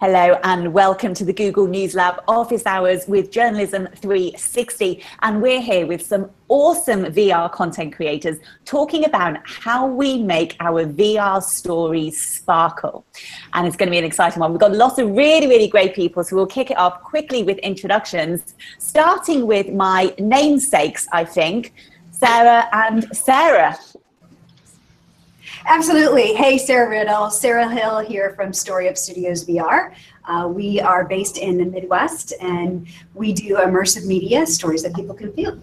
Hello and welcome to the Google News Lab office hours with Journalism 360. And we're here with some awesome VR content creators talking about how we make our VR stories sparkle. And it's going to be an exciting one. We've got lots of really, really great people, so we'll kick it off quickly with introductions, starting with my namesakes, I think, Sarah and Sarah. Absolutely. Hey, Sarah Redohl. Sarah Hill here from Story Up Studios VR. Uh, we are based in the Midwest and we do immersive media, stories that people can feel.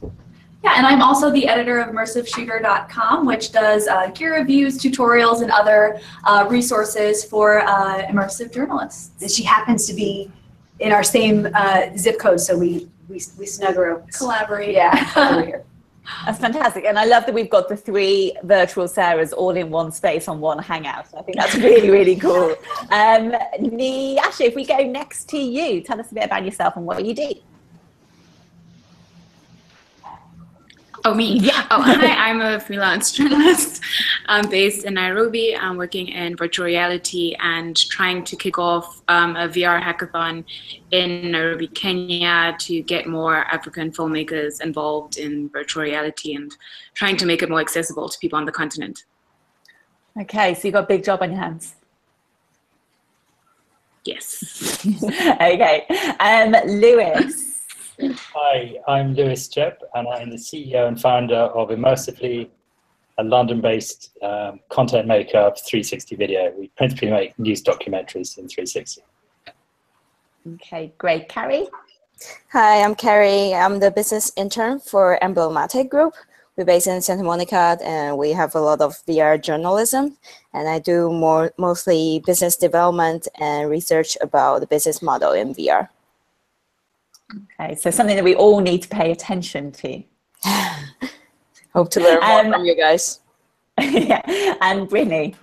Yeah, and I'm also the editor of immersiveshooter.com, which does uh, gear reviews, tutorials, and other uh, resources for uh, immersive journalists. And she happens to be in our same uh, zip code, so we, we, we snug her up. Collaborate. Yeah, over here. That's fantastic. And I love that we've got the three virtual Sarahs all in one space on one hangout. I think that's really, really cool. Um, Nyasha, if we go next to you, tell us a bit about yourself and what you do. Oh, me? Yeah. Oh, hi, I'm a freelance journalist. I'm based in Nairobi. I'm working in virtual reality and trying to kick off um, a VR hackathon in Nairobi, Kenya to get more African filmmakers involved in virtual reality and trying to make it more accessible to people on the continent. Okay, so you've got a big job on your hands. Yes. okay. Um, Lewis. Hi, I'm Lewis Jebb, and I'm the CEO and founder of Immersively, a London-based um, content maker of 360 Video. We principally make news documentaries in 360. Okay, great. Carrie? Hi, I'm Carrie. I'm the business intern for Emblematic Group. We're based in Santa Monica, and we have a lot of VR journalism. And I do more mostly business development and research about the business model in VR. Okay, so something that we all need to pay attention to. Hope to learn more um, from you guys. yeah, and Brittany.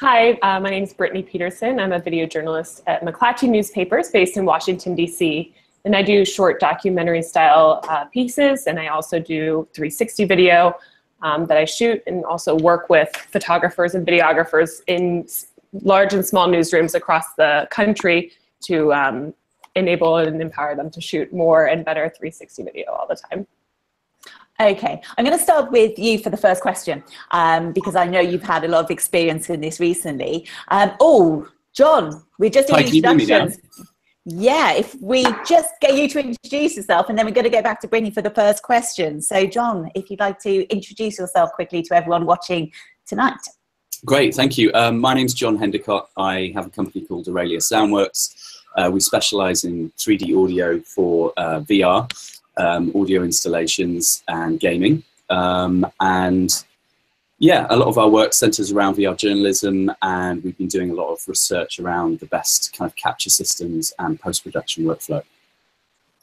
Hi, uh, my name is Brittany Peterson. I'm a video journalist at McClatchy Newspapers based in Washington, D.C. And I do short documentary style uh, pieces, and I also do 360 video um, that I shoot and also work with photographers and videographers in large and small newsrooms across the country to um, enable and empower them to shoot more and better 360 video all the time. Okay, I'm going to start with you for the first question um, because I know you've had a lot of experience in this recently. Um, oh, John, we're just doing introductions. Yeah, if we just get you to introduce yourself and then we're going to go back to Brittany for the first question. So, John, if you'd like to introduce yourself quickly to everyone watching tonight. Great, thank you. Um, my name's John Hendicott. I have a company called Aurelia Soundworks. Uh, we specialize in 3D audio for uh, VR, um, audio installations, and gaming. Um, and yeah, a lot of our work centers around VR journalism, and we've been doing a lot of research around the best kind of capture systems and post production workflow.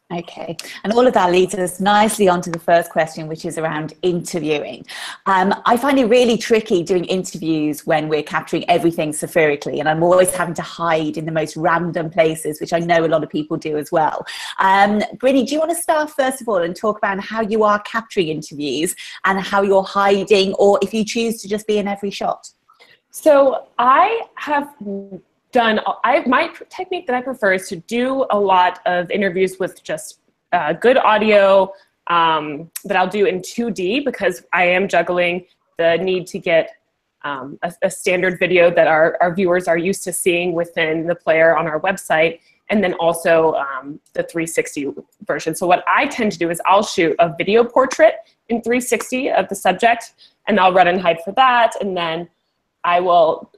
Okay, and all of that leads us nicely onto the first question, which is around interviewing. Um, I find it really tricky doing interviews when we're capturing everything spherically, and I'm always having to hide in the most random places, which I know a lot of people do as well. Um, Brittany, do you want to start first of all and talk about how you are capturing interviews and how you're hiding, or if you choose to just be in every shot? So I have done, I, my technique that I prefer is to do a lot of interviews with just uh, good audio um, that I'll do in 2D because I am juggling the need to get um, a, a, standard video that our, our viewers are used to seeing within the player on our website and then also um, the 360 version. So what I tend to do is I'll shoot a video portrait in 360 of the subject and I'll run and hide for that and then I will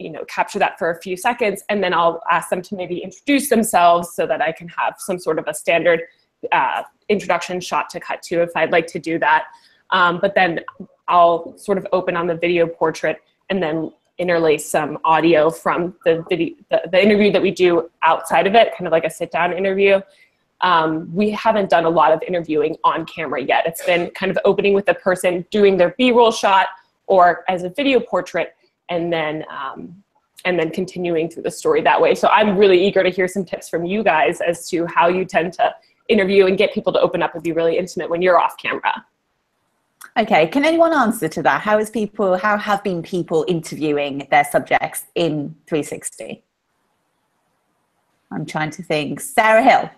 you know, capture that for a few seconds, and then I'll ask them to maybe introduce themselves so that I can have some sort of a standard uh, introduction shot to cut to if I'd like to do that. Um, but then I'll sort of open on the video portrait and then interlace some audio from the video, the, the interview that we do outside of it, kind of like a sit down interview. Um, we haven't done a lot of interviewing on camera yet. It's been kind of opening with the person doing their B-roll shot or as a video portrait and then um, and then continuing through the story that way. So I'm really eager to hear some tips from you guys as to how you tend to interview and get people to open up and be really intimate when you're off camera. Okay, can anyone answer to that? How is people how have been people interviewing their subjects in 360? I'm trying to think. Sarah Hill.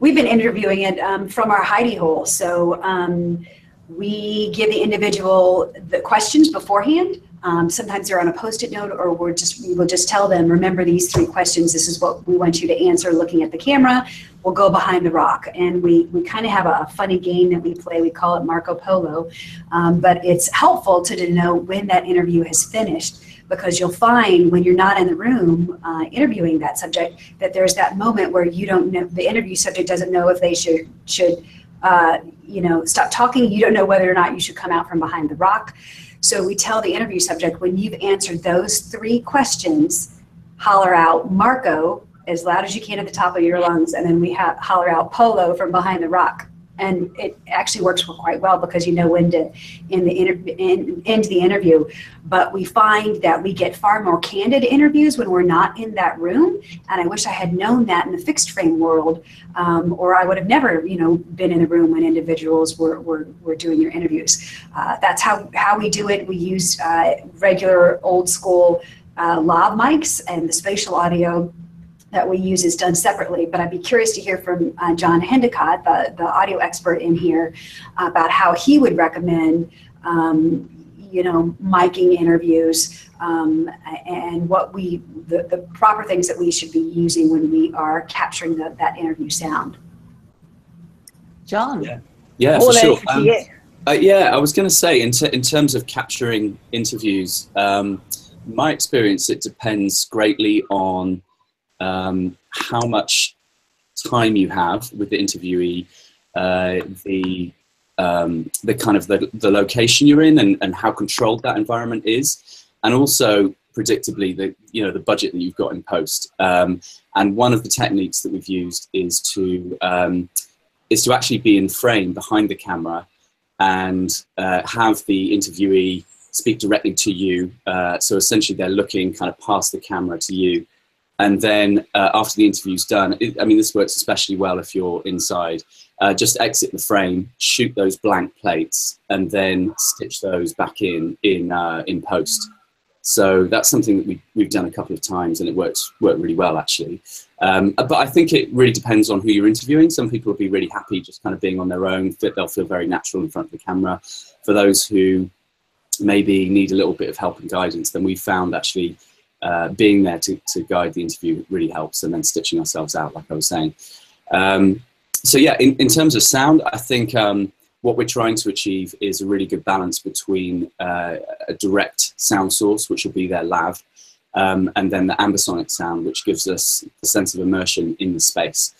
We've been interviewing it um, from our hidey hole. So um, we give the individual the questions beforehand. Um, sometimes they're on a post-it note, or we're just we will just tell them, remember these three questions. This is what we want you to answer. Looking at the camera, we'll go behind the rock, and we we kind of have a, funny game that we play. We call it Marco Polo, um, but it's helpful to, to know when that interview has finished because you'll find when you're not in the room uh, interviewing that subject that there's that moment where you don't know the interview subject doesn't know if they should should uh, you know stop talking you don't know whether or not you should come out from behind the rock so we tell the interview subject when you've answered those three questions holler out marco as loud as you can at the top of your lungs and then we have holler out polo from behind the rock and it actually works quite well because you know when to in the inter- in, end the interview. But we find that we get far more candid interviews when we're not in that room. And i wish i had known that in the fixed frame world um, or i would have never you know been in the room when individuals were, were, were doing your interviews. Uh, that's how how we do it. We use uh, regular old school uh, lav mics and the spatial audio that we use is done separately. But I'd be curious to hear from uh, John Hendicott, the, the audio expert in here, about how he would recommend, um, you know, miking interviews um, and what we, the, the proper things that we should be using when we are capturing the, that interview sound. John. Yeah, yeah for sure. Um, uh, yeah, I was going to say, in, t- in terms of capturing interviews, um, my experience, it depends greatly on um, how much time you have with the interviewee, uh, the um, the kind of the, the location you're in and, and how controlled that environment is, and also predictably the you know the budget that you've got in post. Um, and one of the techniques that we've used is to um, is to actually be in frame behind the camera and uh, have the interviewee speak directly to you. Uh, so essentially, they're looking kind of past the camera to you, and then uh, after the interview's done, it, I mean, this works especially well if you're inside. Uh, just exit the frame, shoot those blank plates, and then stitch those back in in uh, in post. So that's something that we, we've done a couple of times, and it works worked really well actually. Um, but I think it really depends on who you're interviewing. Some people will be really happy just kind of being on their own; they'll feel very natural in front of the camera. For those who maybe need a little bit of help and guidance, then we found actually uh, being there to, to guide the interview really helps, and then stitching ourselves out, like I was saying. Um, so yeah, in, in terms of sound, I think um, what we're trying to achieve is a really good balance between uh, a direct sound source, which will be their lav, um, and then the ambisonic sound, which gives us a sense of immersion in the space.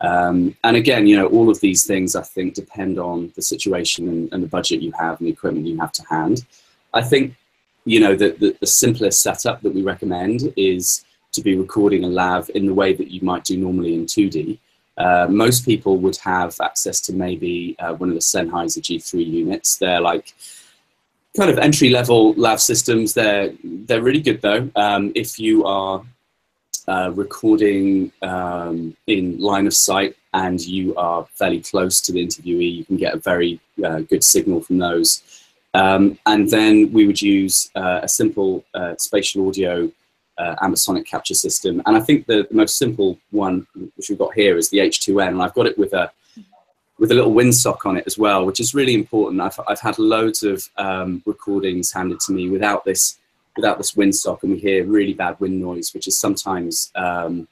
Um, and again, you know, all of these things I think depend on the situation and, and, the budget you have and the equipment you have to hand. I think you know, the, the, the, simplest setup that we recommend is to be recording a lav in the way that you might do normally in 2D. Uh, most people would have access to maybe uh, one of the Sennheiser G3 units. They're like kind of entry level lav systems. They're, they're really good though. Um, if you are uh, recording um, in line of sight and you are fairly close to the interviewee, you can get a very uh, good signal from those. Um, and then we would use uh, a simple uh, spatial audio uh, ambisonic capture system. And I think the, the, most simple one, which we've got here, is the H2N. And I've got it with a with a little windsock on it as well, which is really important. I've, I've had loads of um, recordings handed to me without this without this windsock, and we hear really bad wind noise, which is sometimes um,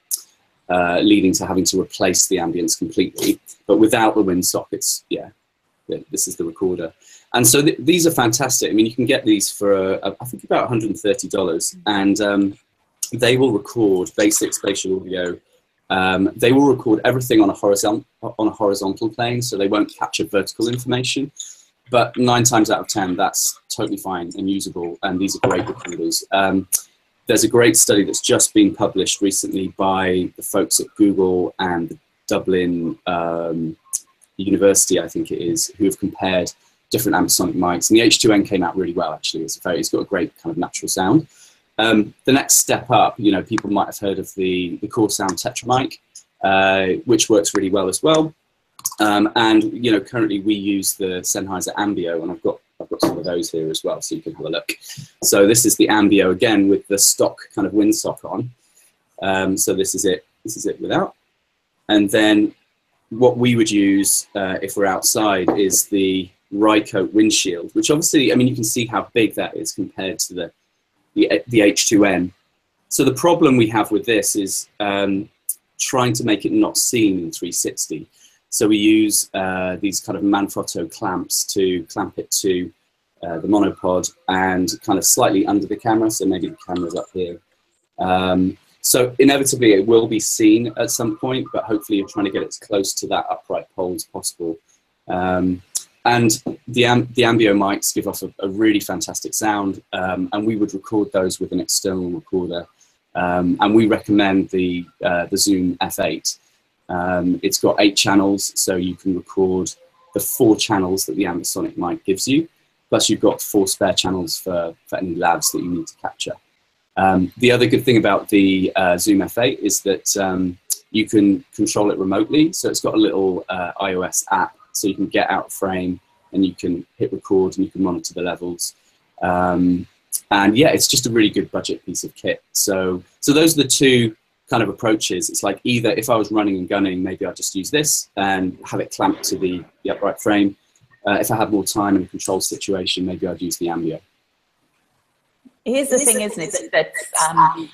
uh, leading to having to replace the ambience completely. But without the windsock, it's yeah, this is the recorder. And so th- these are fantastic. I mean, you can get these for uh, I think about $130, and um, they will record basic spatial audio. Um, they will record everything on a horizontal on a horizontal plane, so they won't capture vertical information. But nine times out of ten, that's totally fine and usable. And these are great recorders. Um, there's a great study that's just been published recently by the folks at Google and the Dublin um, University, I think it is, who have compared different ambisonic mics. And the H2N came out really well, actually. It's, very, it's got a great kind of natural sound. Um, the next step up, you know, people might have heard of the, the Core Sound Tetra mic, uh, which works really well as well. Um, and, you know, currently we use the Sennheiser Ambeo, and I've got, I've got some of those here as well, so you can have a look. So this is the Ambeo, again, with the stock kind of windsock on. Um, so this is it. This is it without. And then what we would use uh, if we're outside is the Rycote windshield, which obviously, I mean, you can see how big that is compared to the, the, the H2N. So the problem we have with this is um, trying to make it not seen in 360. So we use uh, these kind of Manfrotto clamps to clamp it to uh, the monopod and kind of slightly under the camera. So maybe the camera's up here. Um, so inevitably it will be seen at some point, but hopefully you're trying to get it as close to that upright pole as possible. Um, and the, am the Ambeo mics give off a, a really fantastic sound, um, and we would record those with an external recorder. Um, and we recommend the, uh, the Zoom F8. Um, it's got eight channels, so you can record the four channels that the Ambisonic mic gives you. Plus, you've got four spare channels for, for any lavs that you need to capture. Um, the other good thing about the uh, Zoom F8 is that um, you can control it remotely. So it's got a little uh, iOS app, so you can get out frame and you can hit record and you can monitor the levels. Um, and yeah, it's just a really good budget piece of kit. So, so those are the two kind of approaches. It's like either if I was running and gunning, maybe I'd just use this and have it clamped to the, the upright frame. Uh, if I had more time in a control situation, maybe I'd use the Ambeo. Here's the thing, isn't it, That, um,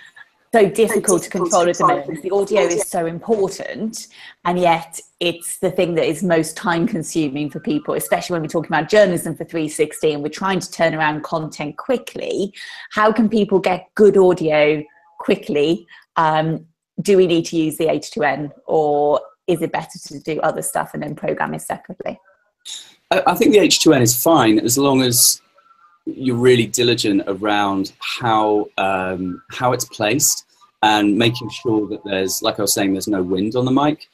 so difficult to control at the moment. The audio is so important, and yet it's the thing that is most time consuming for people, especially when we're talking about journalism for 360 and we're trying to turn around content quickly. How can people get good audio quickly? Um, do we need to use the H2N or is it better to do other stuff and then program it separately? I think the H2N is fine as long as you're really diligent around how um, how it's placed and making sure that there's, like I was saying, there's no wind on the mic.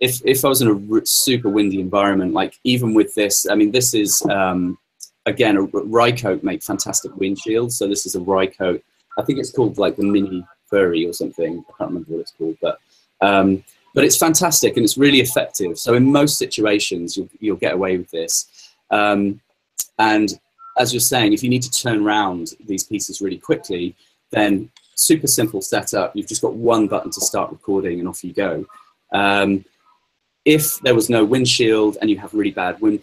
If if I was in a super windy environment, like even with this, I mean, this is um, again a Rycote make fantastic windshields. So this is a Rycote. I think it's called like the Mini Furry or something. I can't remember what it's called, but um, but it's fantastic and it's really effective. So in most situations, you'll you'll get away with this. Um, and as you're saying, if you need to turn around these pieces really quickly, then super simple setup. You've just got one button to start recording and off you go. Um, if there was no windshield and you have really bad wind,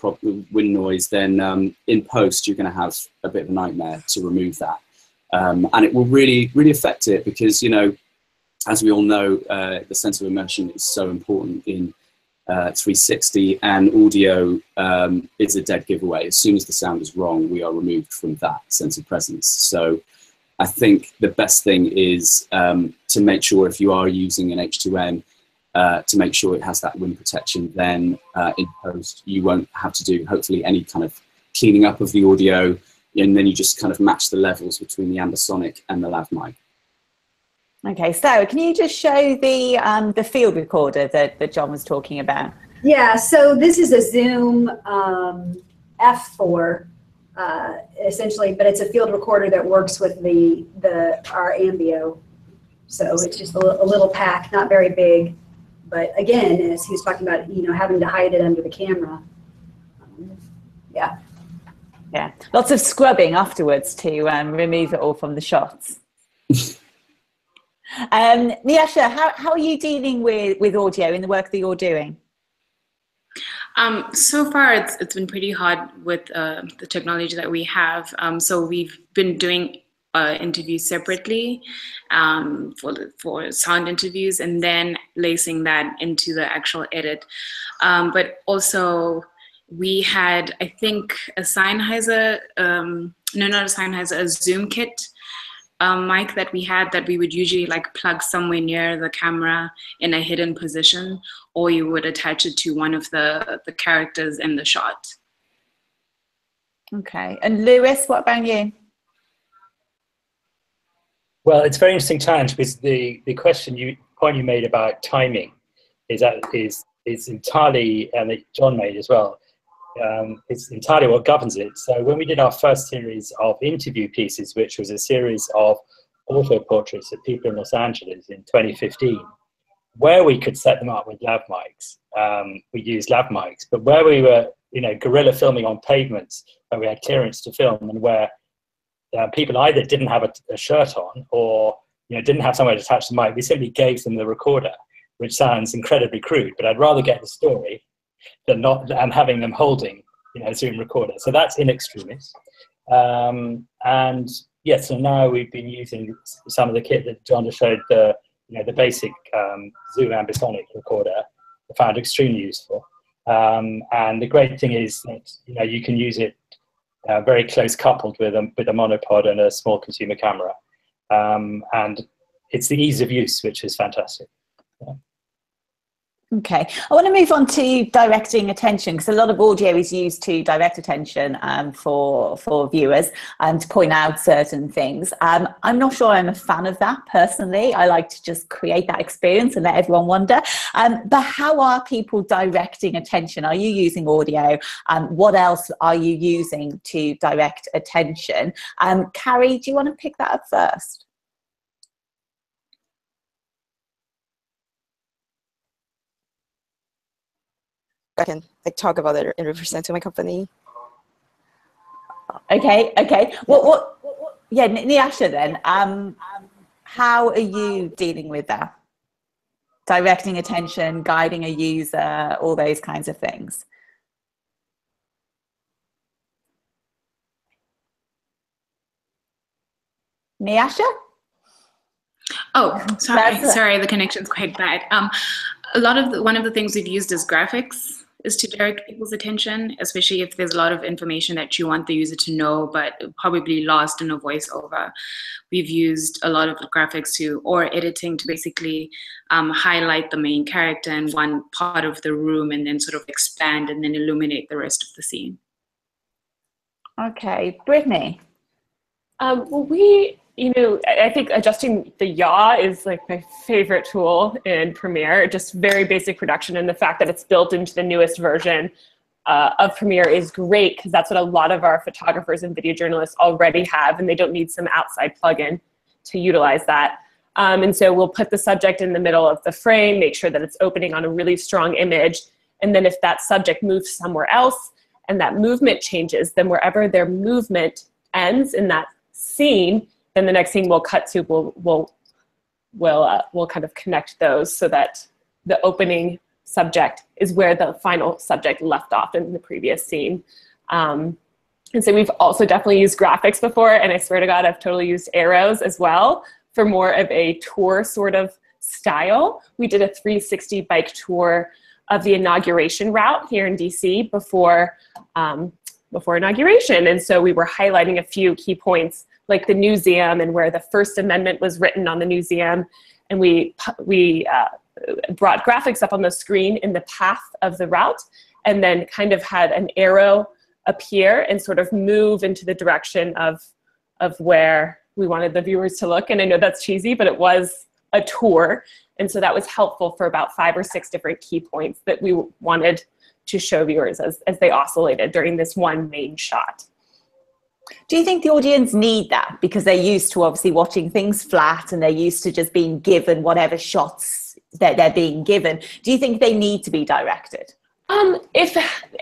wind noise, then um, in post you're going to have a bit of a nightmare to remove that. Um, and it will really, really affect it because, you know, as we all know, uh, the sense of immersion is so important in uh, 360 and audio um, is a dead giveaway. As soon as the sound is wrong, we are removed from that sense of presence. So I think the best thing is um, to make sure if you are using an H2N, uh, to make sure it has that wind protection, then uh, in post you won't have to do hopefully any kind of cleaning up of the audio and then you just kind of match the levels between the ambisonic and the lav mic. Okay, so can you just show the um, the field recorder that, that John was talking about? Yeah, so this is a Zoom um, F4 uh, essentially, but it's a field recorder that works with the the our Ambeo. So it's just a, a little pack, not very big, but again, as he was talking about, you know, having to hide it under the camera. Um, yeah. Yeah, lots of scrubbing afterwards to um, remove it all from the shots. Um, how, how are you dealing with, with audio in the work that you're doing? Um, so far, it's, it's been pretty hard with uh, the technology that we have. Um, so we've been doing uh, interviews separately um, for, for sound interviews and then lacing that into the actual edit. Um, but also, we had, I think, a Sennheiser, um, no, not a Sennheiser, a Zoom kit um, mic that we had that we would usually like plug somewhere near the camera in a hidden position, or you would attach it to one of the, the characters in the shot. Okay. And Lewis, what about you? Well, it's a very interesting challenge because the, the question you point you made about timing is that is is entirely and that John made as well um, it's entirely what governs it. So when we did our first series of interview pieces, which was a series of auto portraits of people in Los Angeles in 2015, where we could set them up with lav mics, um, we used lav mics. But where we were, you know, guerrilla filming on pavements, where we had clearance to film, and where uh, people either didn't have a, a shirt on or you know, didn't have somewhere to attach the mic, we simply gave them the recorder, which sounds incredibly crude, but I'd rather get the story than not and having them holding, you know, Zoom recorder. So that's in extremis. Um, and yes, so now we've been using some of the kit that John just showed, the, you know, the basic um, Zoom ambisonic recorder, I found extremely useful. Um, and the great thing is that, you know, you can use it uh, very close coupled with a, with a monopod and a small consumer camera. Um, and it's the ease of use, which is fantastic. Yeah. Okay, I want to move on to directing attention because a lot of audio is used to direct attention um, for for viewers and to point out certain things. Um, I'm not sure I'm a fan of that personally. I like to just create that experience and let everyone wonder. Um, but how are people directing attention? Are you using audio? Um, what else are you using to direct attention? Um, Carrie, do you want to pick that up first? I can like talk about it and represent to my company. Okay, okay. What, what, what yeah, Nyasha then, um, how are you dealing with that? Directing attention, guiding a user, all those kinds of things. Nyasha? Oh, sorry, sorry, the connection's quite bad. Um, a lot of the, one of the things we've used is graphics is to direct people's attention, especially if there's a lot of information that you want the user to know, but probably lost in a voiceover. We've used a lot of graphics to, or editing to basically um, highlight the main character in one part of the room and then sort of expand and then illuminate the rest of the scene. Okay, Brittany. Um, well, we you know, I think adjusting the yaw is like my favorite tool in Premiere. Just very basic production, and the fact that it's built into the newest version uh, of Premiere is great because that's what a lot of our photographers and video journalists already have, and they don't need some outside plugin to utilize that. Um, and so we'll put the subject in the middle of the frame, make sure that it's opening on a really strong image, and then if that subject moves somewhere else and that movement changes, then wherever their movement ends in that scene, then the next thing we'll cut to will will will uh, will kind of connect those so that the opening subject is where the final subject left off in the previous scene. Um, and so we've also definitely used graphics before, and I swear to God, I've totally used arrows as well for more of a tour sort of style. We did a 360 bike tour of the inauguration route here in DC before um, before inauguration, and so we were highlighting a few key points like the Newseum and where the First Amendment was written on the Newseum. And we, we uh, brought graphics up on the screen in the path of the route and then kind of had an arrow appear and sort of move into the direction of, of where we wanted the viewers to look. And I know that's cheesy, but it was a tour. And so that was helpful for about five or six different key points that we wanted to show viewers as, as they oscillated during this one main shot. Do you think the audience need that because they're used to obviously watching things flat and they're used to just being given whatever shots that they're being given? Do you think they need to be directed? Um, if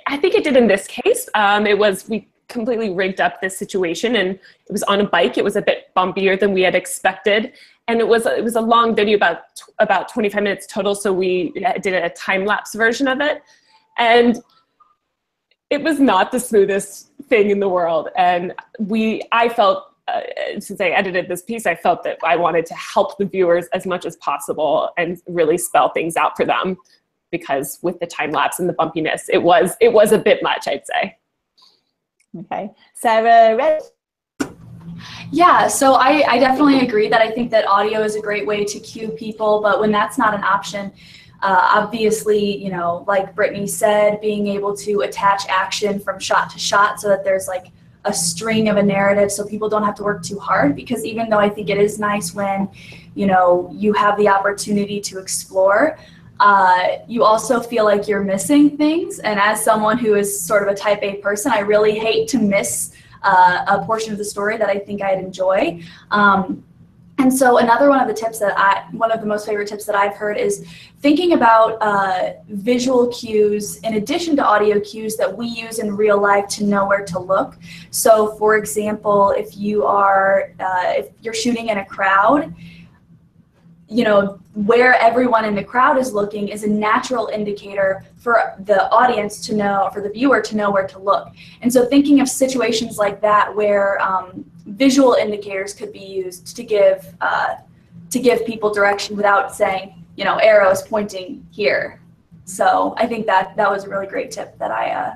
I think it did in this case, um, it was we completely rigged up this situation and it was on a bike. It was a bit bumpier than we had expected, and it was it was a long video about about 25 minutes total. So we did a time lapse version of it, and it was not the smoothest thing in the world. And we, I felt, uh, since I edited this piece, I felt that I wanted to help the viewers as much as possible and really spell things out for them because with the time lapse and the bumpiness, it was, it was a bit much, I'd say. Okay. Sarah, Red. Yeah, so I, I definitely agree that I think that audio is a great way to cue people, but when that's not an option, uh, obviously, you know, like Brittany said, being able to attach action from shot to shot so that there's like a string of a narrative so people don't have to work too hard because even though I think it is nice when, you know, you have the opportunity to explore, uh, you also feel like you're missing things. And as someone who is sort of a type A person, I really hate to miss uh, a portion of the story that I think I'd enjoy. Um, and so another one of the tips that I, one of the most favorite tips that I've heard is thinking about uh, visual cues in addition to audio cues that we use in real life to know where to look. So for example, if you are, uh, if you're shooting in a crowd, you know, where everyone in the crowd is looking is a natural indicator for the audience to know, for the viewer to know where to look. And so thinking of situations like that where um, visual indicators could be used to give, uh, to give people direction without saying, you know, arrows pointing here. So I think that that was a really great tip that I uh,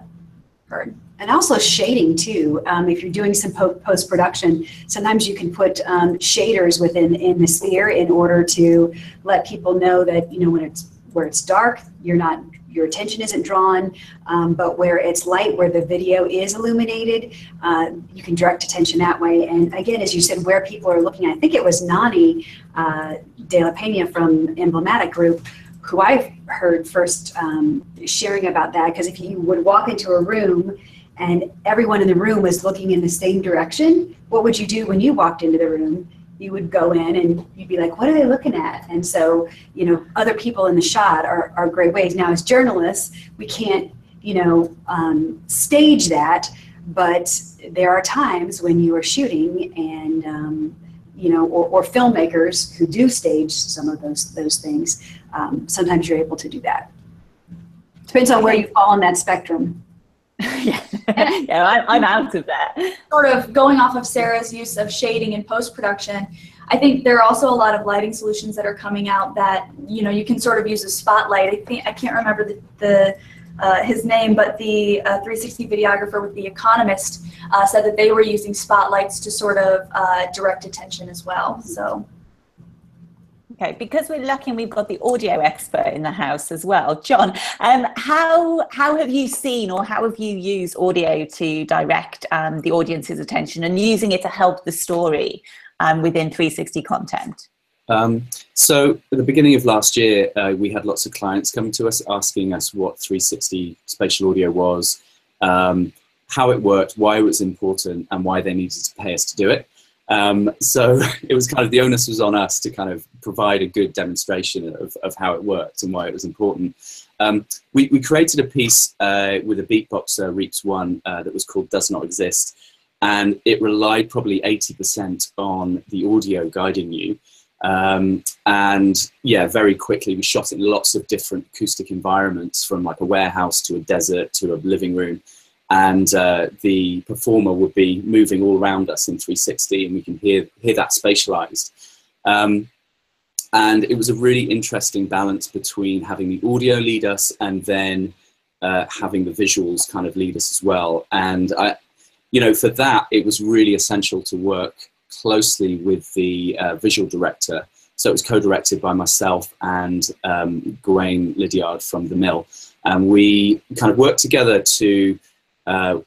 heard and also shading too. Um, if you're doing some po- post production, sometimes you can put um, shaders within in the sphere in order to let people know that you know when it's where it's dark, you're not your attention isn't drawn, um, but where it's light, where the video is illuminated, uh, you can direct attention that way. And again, as you said, where people are looking, I think it was Nonny uh, De La Pena from Emblematic Group who I heard first um, sharing about that. Because if you would walk into a room and everyone in the room was looking in the same direction, what would you do when you walked into the room? You would go in and you'd be like, what are they looking at? And so, you know, other people in the shot are, are great ways. Now, as journalists, we can't, you know, um, stage that, but there are times when you are shooting and, um, you know, or, or, filmmakers who do stage some of those those things. Um, sometimes you're able to do that. Depends on where you fall on that spectrum. yeah, yeah I'm, I'm out of that. Sort of going off of Sarah's use of shading in post production, I think there are also a lot of lighting solutions that are coming out that you know you can sort of use a spotlight. I think I can't remember the, the uh, his name, but the uh, 360 videographer with The Economist uh, said that they were using spotlights to sort of uh, direct attention as well. So. Okay, because we're lucky and we've got the audio expert in the house as well. John, um, how, how have you seen or how have you used audio to direct um, the audience's attention and using it to help the story um, within 360 content? Um, so at the beginning of last year, uh, we had lots of clients coming to us asking us what 360 spatial audio was, um, how it worked, why it was important, and why they needed to pay us to do it. Um, so it was kind of the onus was on us to kind of provide a good demonstration of, of how it worked and why it was important. Um, we, we, created a piece uh, with a beatboxer, Reeps One, uh, that was called Does Not Exist. And it relied probably 80% on the audio guiding you. Um, and yeah, very quickly we shot in lots of different acoustic environments from like a warehouse to a desert to a living room and uh, the performer would be moving all around us in 360 and we can hear, hear that spatialized. Um, and it was a really interesting balance between having the audio lead us and then uh, having the visuals kind of lead us as well. And I, you know, for that, it was really essential to work closely with the uh, visual director. So it was co-directed by myself and um, Gawain Liddiard from The Mill. And we kind of worked together to uh,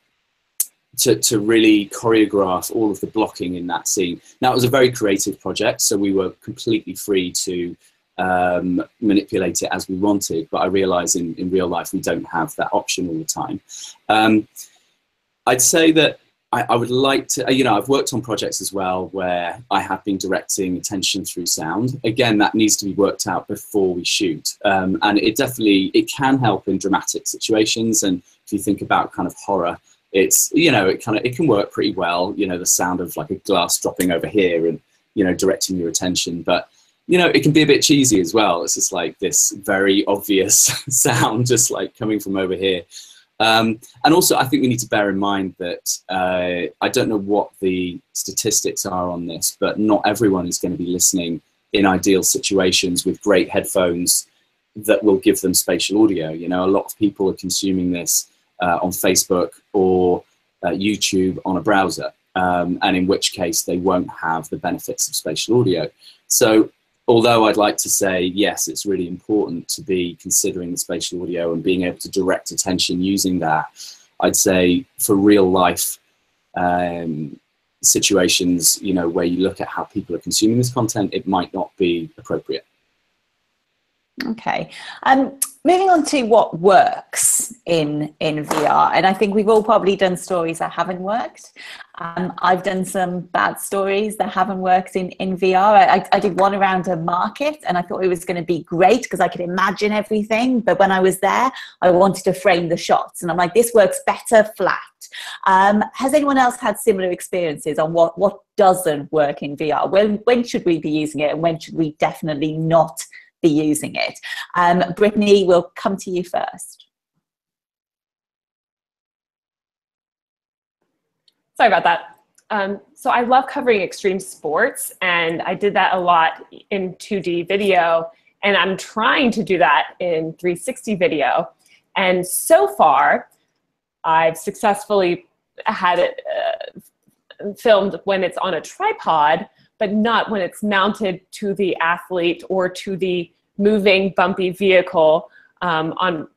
to, to really choreograph all of the blocking in that scene. Now, it was a very creative project, so we were completely free to um, manipulate it as we wanted, but I realize in, in real life we don't have that option all the time. Um, I'd say that I, I, would like to, you know, I've worked on projects as well where I have been directing attention through sound. Again, that needs to be worked out before we shoot. Um, and it definitely, it can help in dramatic situations and if you think about kind of horror, it's you know it kind of it can work pretty well. You know the sound of like a glass dropping over here and you know directing your attention, but you know it can be a bit cheesy as well. It's just like this very obvious sound just like coming from over here. Um, and also, I think we need to bear in mind that uh, I don't know what the statistics are on this, but not everyone is going to be listening in ideal situations with great headphones that will give them spatial audio. You know, a lot of people are consuming this uh, on Facebook or uh, YouTube on a browser, um, and in which case they won't have the benefits of spatial audio. So although I'd like to say, yes, it's really important to be considering the spatial audio and being able to direct attention using that, I'd say for real life um, situations, you know, where you look at how people are consuming this content, it might not be appropriate. Okay. Um, moving on to what works in in VR, and I think we've all probably done stories that haven't worked. Um, I've done some bad stories that haven't worked in, in VR. I, I did one around a market and I thought it was going to be great because I could imagine everything. But when I was there, I wanted to frame the shots. And I'm like, this works better flat. Um, has anyone else had similar experiences on what, what doesn't work in VR? When, when should we be using it and when should we definitely not be using it? Um, Brittany, we'll come to you first. Sorry about that. Um, so I love covering extreme sports, and I did that a lot in 2D video, and I'm trying to do that in 360 video. And so far, I've successfully had it uh, filmed when it's on a tripod, but not when it's mounted to the athlete or to the moving bumpy vehicle um, on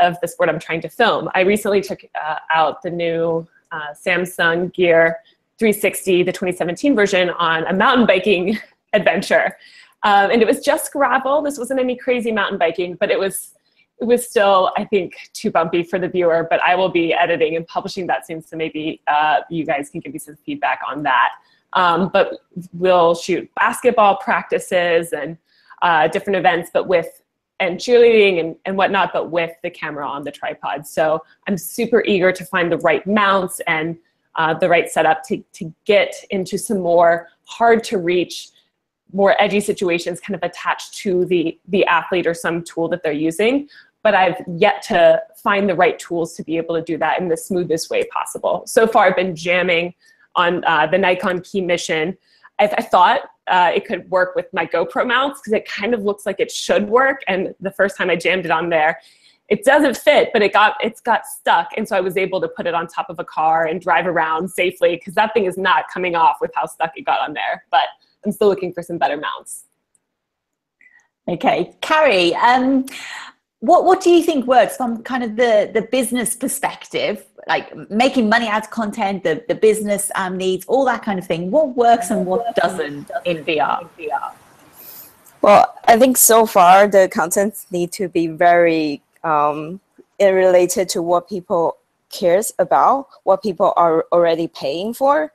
of the sport I'm trying to film. I recently took uh, out the new uh, Samsung Gear 360, the 2017 version, on a mountain biking adventure. Um, and it was just gravel. This wasn't any crazy mountain biking, but it was it was still, I think, too bumpy for the viewer. But I will be editing and publishing that soon, so maybe uh, you guys can give me some feedback on that. Um, but we'll shoot basketball practices and uh, different events, but with and cheerleading and, and whatnot, but with the camera on the tripod. So I'm super eager to find the right mounts and uh, the right setup to, to get into some more hard to reach, more edgy situations kind of attached to the, the athlete or some tool that they're using. But I've yet to find the right tools to be able to do that in the smoothest way possible. So far, I've been jamming on uh, the Nikon Key Mission. I, I thought uh, it could work with my GoPro mounts because it kind of looks like it should work. And the first time I jammed it on there, it doesn't fit, but it got it's got stuck, and so I was able to put it on top of a car and drive around safely because that thing is not coming off with how stuck it got on there. But I'm still looking for some better mounts. Okay, Carrie, um, what what do you think works from kind of the the business perspective? Like making money out of content the the business um, needs all that kind of thing. What works and what doesn't in vr well i think so far the content need to be very um, related to what people cares about what people are already paying for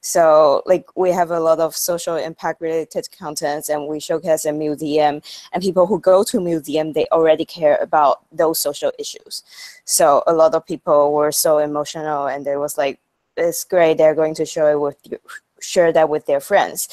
so like we have a lot of social impact related contents and we showcase a museum and people who go to museum, they already care about those social issues. So a lot of people were so emotional and they was like, it's great. They're going to show it with you, share that with their friends.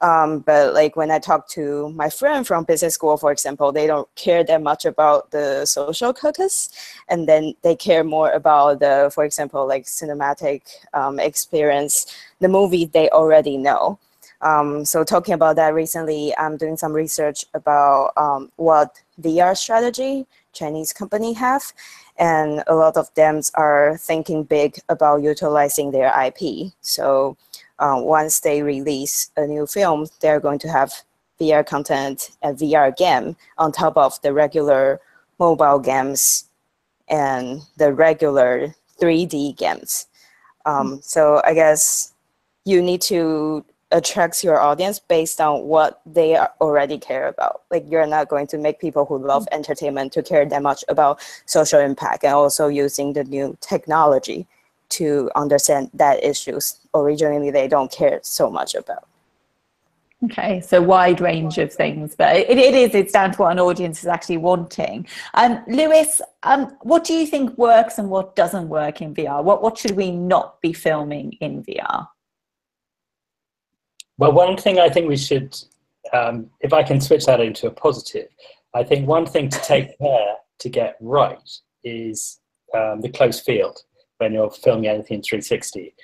Um, but like when I talk to my friend from business school, for example, they don't care that much about the social caucus, and then they care more about the, for example, like cinematic um, experience, the movie they already know. Um, so talking about that recently, I'm doing some research about um, what VR strategy Chinese company have, and a lot of them are thinking big about utilizing their IP. So uh, once they release a new film, they're going to have VR content and VR game on top of the regular mobile games and the regular 3D games. Um, so I guess you need to attract your audience based on what they already care about. Like you're not going to make people who love entertainment to care that much about social impact and also using the new technology to understand that issues originally they don't care so much about. Okay, so wide range of things, but it, it is, it's down to what an audience is actually wanting. Um, Lewis, um, what do you think works and what doesn't work in VR? What, what should we not be filming in VR? Well, one thing I think we should, um, if I can switch that into a positive, I think one thing to take care to get right is um, the close field when you're filming anything in 360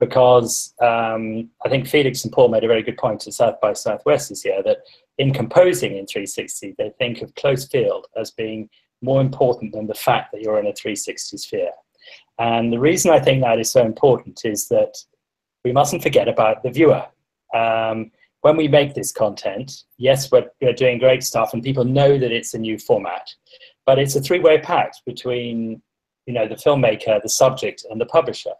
because um, I think Felix and Paul made a very good point at South by Southwest this year that in composing in 360, they think of close field as being more important than the fact that you're in a 360 sphere. And the reason I think that is so important is that we mustn't forget about the viewer. Um, when we make this content, yes, we're, we're doing great stuff and people know that it's a new format, but it's a three-way pact between you know, the filmmaker, the subject, and the publisher.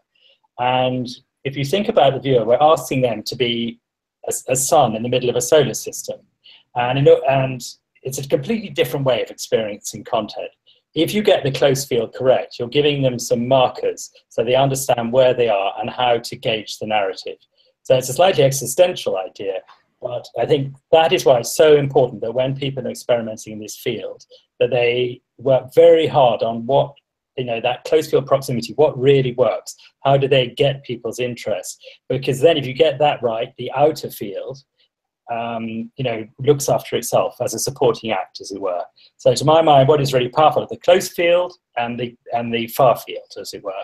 And if you think about the viewer, we're asking them to be a, a sun in the middle of a solar system. And, know, and it's a completely different way of experiencing content. if you get the close field correct, you're giving them some markers so they understand where they are and how to gauge the narrative. So it's a slightly existential idea, but I think that is why it's so important that when people are experimenting in this field, that they work very hard on what you know that close field proximity what really works how do they get people's interest because then if you get that right the outer field um, you know, looks after itself as a supporting act, as it were. So, to my mind, what is really powerful the close field and the and the far field, as it were.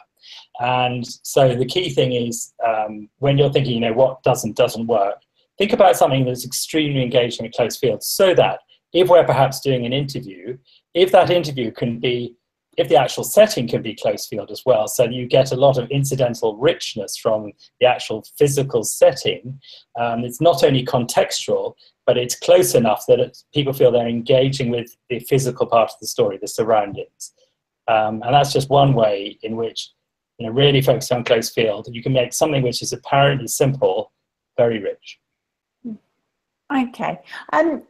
And so, the key thing is um, when you're thinking, you know, what does and doesn't work, think about something that's extremely engaging in close field, so that if we're perhaps doing an interview, if that interview can be if the actual setting can be close field as well, so you get a lot of incidental richness from the actual physical setting, um, it's not only contextual, but it's close enough that people feel they're engaging with the physical part of the story, the surroundings. Um, and that's just one way in which, you know, really focusing on close field, you can make something which is apparently simple very rich. Okay. Um,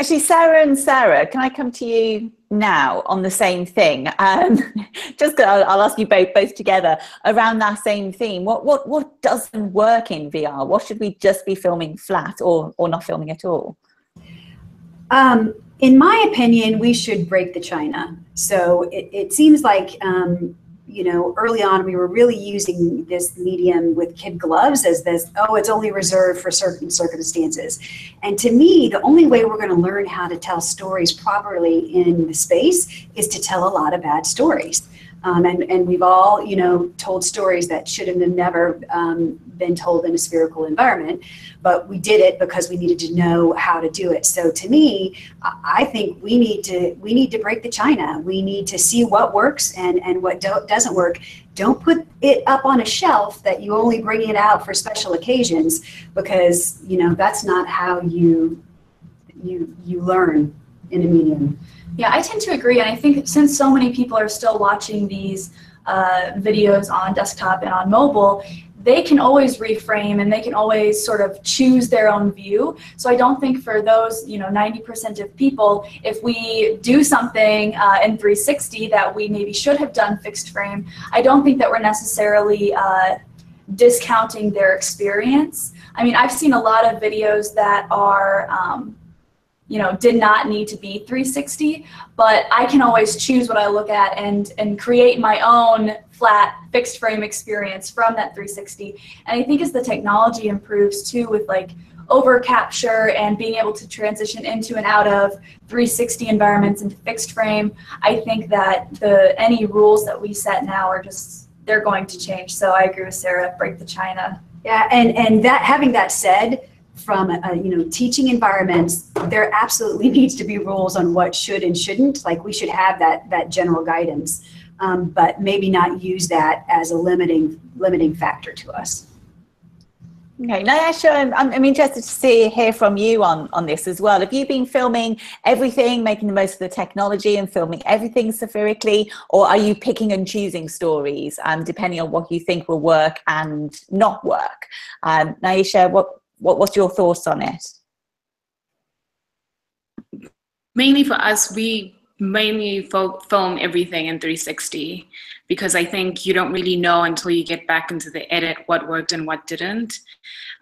Actually, Sarah and Sarah, can I come to you now on the same thing? Um, just I'll, I'll, ask you both both together around that same theme. What what what doesn't work in VR? What should we just be filming flat or or not filming at all? Um, in my opinion, we should break the china. So it, it seems like um, you know, early on we were really using this medium with kid gloves as this, oh, it's only reserved for certain circumstances. And to me, the only way we're going to learn how to tell stories properly in the space is to tell a lot of bad stories. Um, and, and we've all, you know, told stories that should have never um, been told in a spherical environment, but we did it because we needed to know how to do it. So to me, I think we need to we need to break the china. We need to see what works and and what do, doesn't work. Don't put it up on a shelf that you only bring it out for special occasions because you know that's not how you you you learn in a medium. Yeah, I tend to agree. And I think since so many people are still watching these uh, videos on desktop and on mobile, they can always reframe and they can always sort of choose their own view. So I don't think for those, you know, 90% of people, if we do something uh, in 360 that we maybe should have done fixed frame, I don't think that we're necessarily uh, discounting their experience. I mean, I've seen a lot of videos that are um, you know did not need to be 360 but i can always choose what i look at and and create my own flat fixed frame experience from that 360 and i think as the technology improves too with like over capture and being able to transition into and out of 360 environments into fixed frame i think that the any rules that we set now are just they're going to change. So i agree with sarah break the china. Yeah and and that having that said from a, you know teaching environments there absolutely needs to be rules on what should and shouldn't like we should have that that general guidance um, but maybe not use that as a limiting limiting factor to us Okay, Nyasha, I'm, I'm interested to see hear from you on on this as well. Have you been filming everything, making the most of the technology, and filming everything spherically, or are you picking and choosing stories, um, depending on what you think will work and not work? Um, Nyasha, what what, what's your thoughts on it? Mainly for us, we mainly film everything in 360 because I think you don't really know until you get back into the edit what worked and what didn't.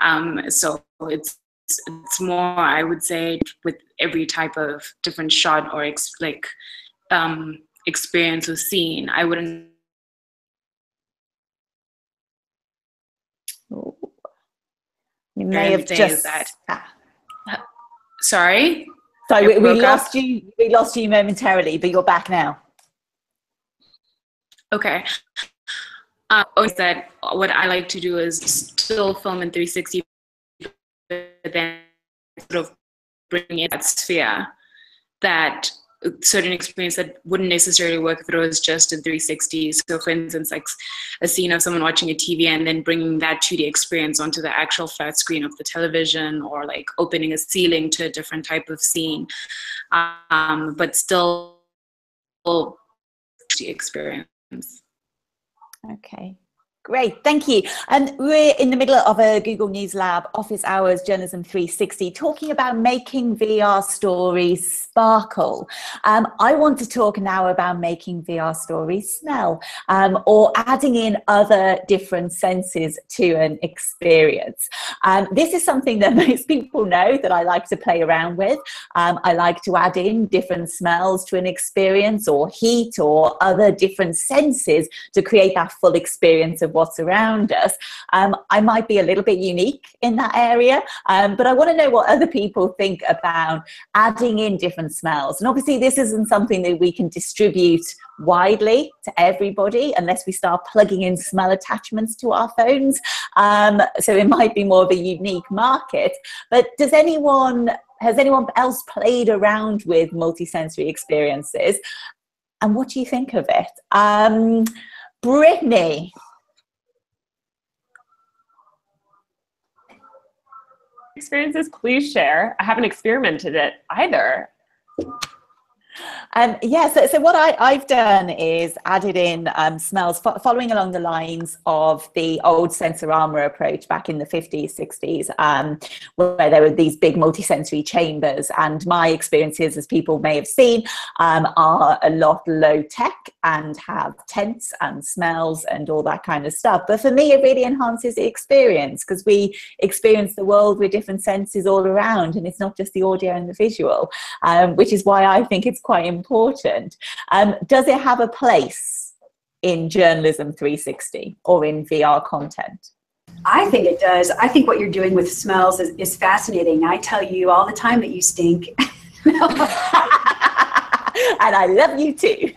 Um, so it's it's more I would say with every type of different shot or ex- like um, experience or scene. I wouldn't You may have just. That, ah. Sorry. Sorry, we, we lost up. you. We lost you momentarily, but you're back now. Okay. Uh, always said what I like to do is still film in 360, but then sort of bring it that sphere that certain experience that wouldn't necessarily work if it was just in 360. So, for instance, like a scene of someone watching a TV and then bringing that 2D experience onto the actual flat screen of the television, or like opening a ceiling to a different type of scene, um, but still experience. Okay. Great, thank you. And we're in the middle of a Google News Lab Office Hours Journalism 360 talking about making VR stories sparkle. Um, I want to talk now about making VR stories smell um, or adding in other different senses to an experience. Um, this is something that most people know that I like to play around with. Um, I like to add in different smells to an experience or heat or other different senses to create that full experience of what's around us. Um, I might be a little bit unique in that area, um, but I want to know what other people think about adding in different smells. And obviously, this isn't something that we can distribute widely to everybody unless we start plugging in smell attachments to our phones. Um, so it might be more of a unique market. But does anyone has anyone else played around with multisensory experiences? And what do you think of it? Um, Brittany, experiences, please share. I haven't experimented it either. Um, yeah, so, so what I, have done is added in um, smells fo- following along the lines of the old Sensorama approach back in the 50s, 60s, um, where there were these big multisensory chambers. And my experiences, as people may have seen, um, are a lot low tech and have tents and smells and all that kind of stuff. But for me, it really enhances the experience because we experience the world with different senses all around, and it's not just the audio and the visual, um, which is why I think it's quite important. Um, does it have a place in Journalism 360 or in VR content? I think it does. I think what you're doing with smells is, is fascinating. I tell you all the time that you stink. and I love you too.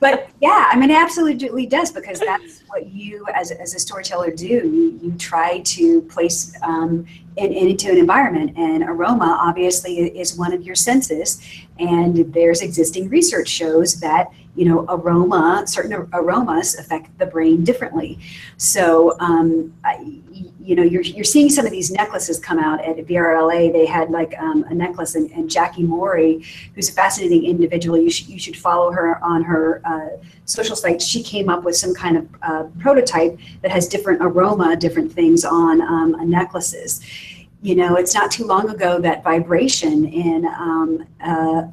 But yeah, I mean, it absolutely does because that's what you, as, as a storyteller, do. You, you try to place um, in, into an environment, and aroma obviously is one of your senses. And there's existing research shows that you know aroma, certain aromas affect the brain differently. So um, I, you know, you're, you're seeing some of these necklaces come out at VRLA. They had like um, a necklace, and, and, Jackie Morie, who's a fascinating individual, you should, you should follow her on her uh, social site. She came up with some kind of uh, prototype that has different aroma, different things on um, necklaces you know, it's not too long ago that vibration in um,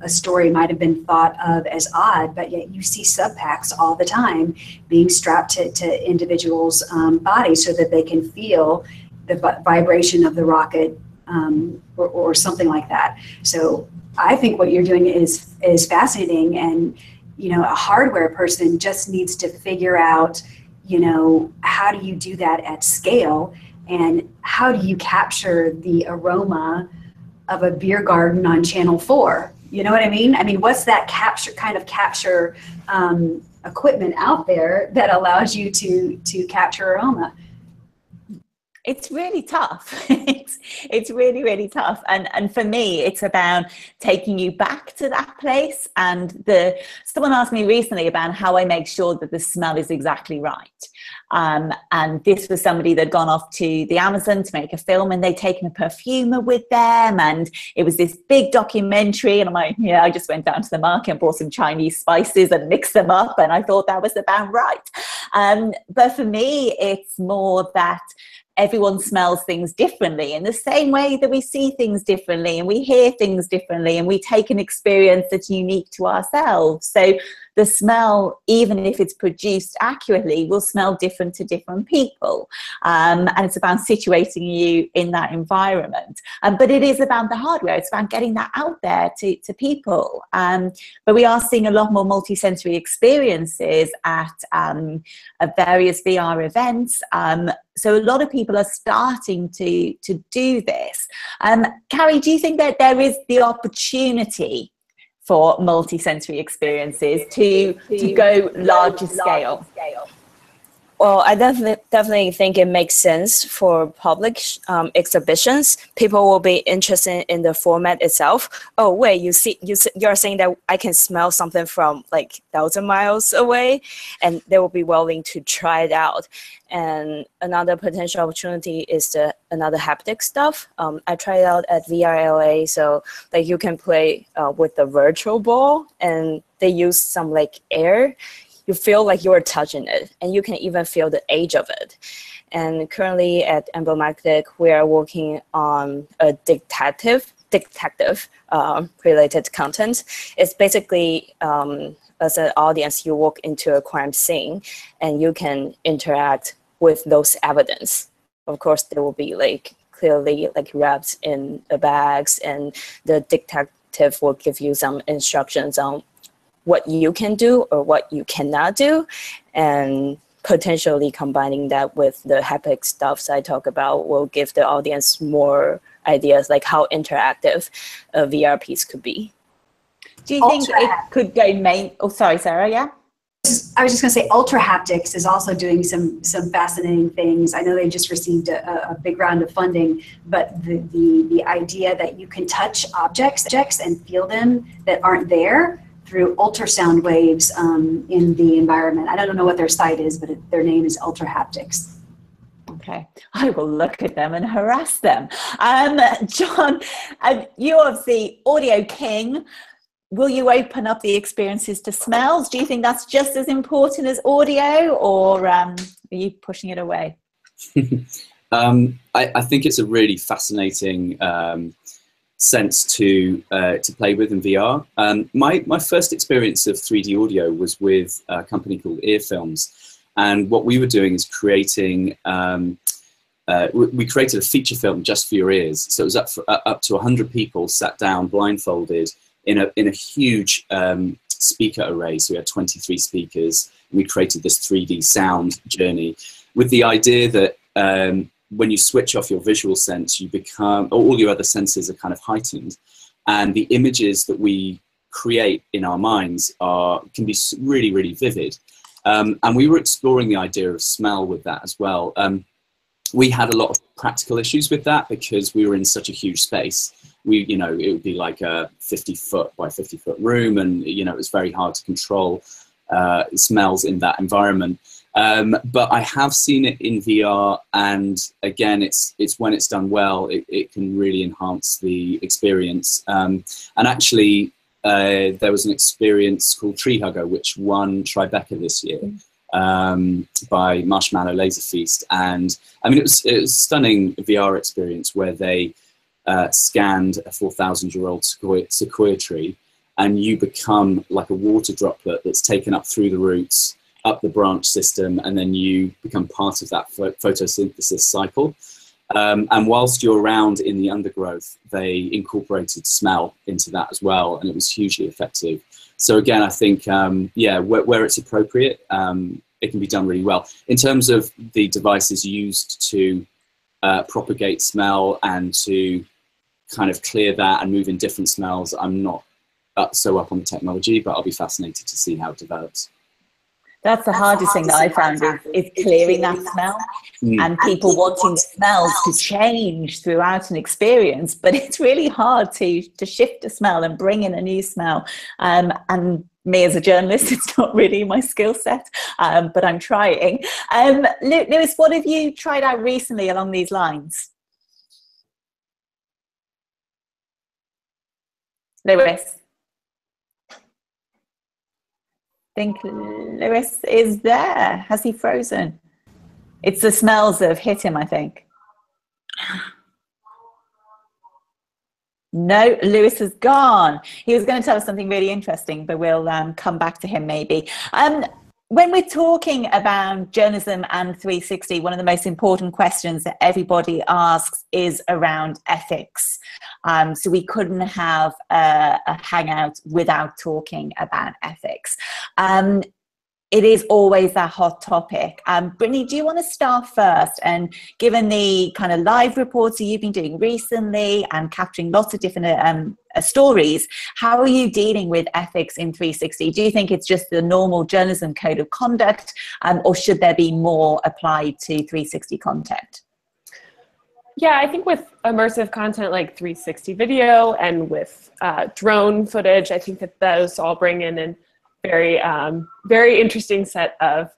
a story might have been thought of as odd, but yet you see SubPacs all the time being strapped to, to individuals' um, bodies so that they can feel the vibration of the rocket um, or, or something like that. So I think what you're doing is is fascinating, and you know, a hardware person just needs to figure out, you know, how do you do that at scale and how do you capture the aroma of a beer garden on channel 4 you know what i mean? I mean what's that capture kind of capture um, equipment out there that allows you to to capture aroma? It's really tough. It's it's really really tough. And and for me it's about taking you back to that place and the someone asked me recently about how i make sure that the smell is exactly right um, and this was somebody that had gone off to the amazon to make a film and they'd taken a perfumer with them and it was this big documentary and i'm like yeah i just went down to the market and bought some chinese spices and mixed them up and i thought that was about right. Um, but for me it's more that everyone smells things differently in the same way that we see things differently and we hear things differently and we take an experience that's unique to ourselves. So the smell, even if it's produced accurately, will smell different to different people. Um, and it's about situating you in that environment. Um, but it is about the hardware, it's about getting that out there to, to people. Um, but we are seeing a lot more multisensory experiences at, um, at various VR events. Um, so a lot of people are starting to to do this. Um, Carrie, do you think that there is the opportunity for multi-sensory experiences to, to go larger scale. Well, I definitely definitely think it makes sense for public um, exhibitions. People will be interested in the format itself. Oh, wait, you see, you you're saying that I can smell something from like thousand miles away, and they will be willing to try it out. And another potential opportunity is the another haptic stuff. Um, I tried out at VRLA, so like you can play uh, with the virtual ball, and they use some like air you feel like you're touching it, and you can even feel the age of it. And currently at Emblematic, we are working on a detective detective um, related content. It's basically um, as an audience, you walk into a crime scene and you can interact with those evidence. Of course, there will be like clearly like wrapped in the bags, and the detective will give you some instructions on what you can do or what you cannot do, and potentially combining that with the haptic stuffs I talk about will give the audience more ideas like how interactive a VR piece could be. Do you think it could go main? Oh, sorry, Sarah. Yeah. I was just going to say, Ultra Haptics is also doing some some fascinating things. I know they just received a, a big round of funding, but the, the the idea that you can touch objects, objects and feel them that aren't there through ultrasound waves um, in the environment. I don't know what their site is, but it, their name is Ultra Haptics. Okay, I will look at them and harass them. Um, John, uh, you obviously audio king will you open up the experiences to smells? Do you think that's just as important as audio, or um, are you pushing it away? um, I, I, think it's a really fascinating um, sense to uh, to play with in VR. Um, my my first experience of 3D audio was with a company called Earfilms, and what we were doing is creating. Um, uh, we created a feature film just for your ears. So it was up, for, uh, up to 100 people sat down blindfolded in a, in a huge um, speaker array. So we had 23 speakers. And we created this 3D sound journey with the idea that um, when you switch off your visual sense, you become, all your other senses are kind of heightened. And the images that we create in our minds are, can be really, really vivid. Um, and we were exploring the idea of smell with that as well. Um, we had a lot of practical issues with that because we were in such a huge space we, you know, it would be like a 50 foot by 50 foot room, and you know, it was very hard to control uh, smells in that environment. Um, but I have seen it in VR, and again, it's it's when it's done well, it, it can really enhance the experience. Um, and actually, uh, there was an experience called Tree Hugger, which won Tribeca this year. Um, by Marshmallow Laser Feast, and I mean it was, it was a stunning VR experience where they uh, scanned a 4,000 year old sequoia, sequoia tree, and you become like a water droplet that's taken up through the roots, up the branch system, and then you become part of that photosynthesis cycle. Um, and whilst you're around in the undergrowth, they incorporated smell into that as well, and it was hugely effective. So again, I think um, yeah, where, where, it's appropriate, um, it can be done really well. In terms of the devices used to uh, propagate smell and to kind of clear that and move in different smells. I'm not up, so up on the technology, but I'll be fascinated to see how it develops. That's the That's hardest, the hardest thing that I found is, is clearing that smell mm. and people wanting the smells to change throughout an experience. But it's really hard to to shift a smell and bring in a new smell. Um, and me as a journalist, it's not really my skill set, um, but I'm trying. Um, Lewis, what have you tried out recently along these lines? Lewis. I think Lewis is there. Has he frozen? It's the smells that have hit him, I think. No, Lewis has gone. He was going to tell us something really interesting, but we'll um, come back to him maybe. Um, when we're talking about journalism and 360, one of the most important questions that everybody asks is around ethics. Um, so we couldn't have a, a, hangout without talking about ethics. Um, it is always a hot topic. Um, Brittany, do you want to start first? And given the kind of live reports that you've been doing recently and capturing lots of different um, uh, stories, how are you dealing with ethics in 360? Do you think it's just the normal journalism code of conduct, um, or should there be more applied to 360 content? Yeah, I think with immersive content like 360 video and with uh, drone footage, I think that those all bring in and very um, very interesting set of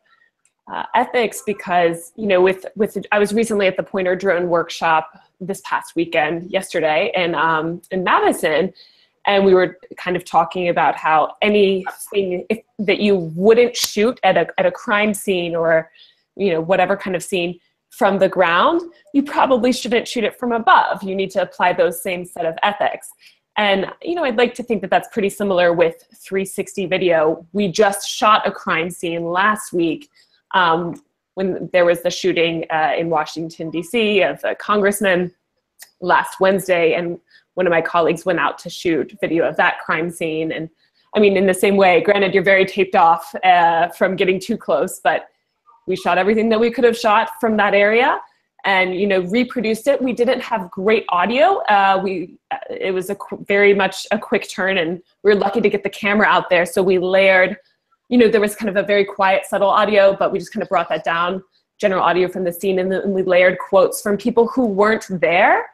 uh, ethics because you know with with I was recently at the Poynter Drone workshop this past weekend yesterday in um, in Madison, and we were kind of talking about how anything if, that you wouldn't shoot at a, at a crime scene or you know whatever kind of scene from the ground you probably shouldn't shoot it from above. You need to apply those same set of ethics and you know i'd like to think that that's pretty similar with 360 video we just shot a crime scene last week um, when there was the shooting uh, in washington d.c of a congressman last wednesday and one of my colleagues went out to shoot video of that crime scene. And I mean, in the same way, granted, you're very taped off uh, from getting too close, but we shot everything that we could have shot from that area and you know reproduced it we didn't have great audio uh, we it was a qu- very much a quick turn and we were lucky to get the camera out there so we layered you know there was kind of a very quiet subtle audio but we just kind of brought that down general audio from the scene and, and we layered quotes from people who weren't there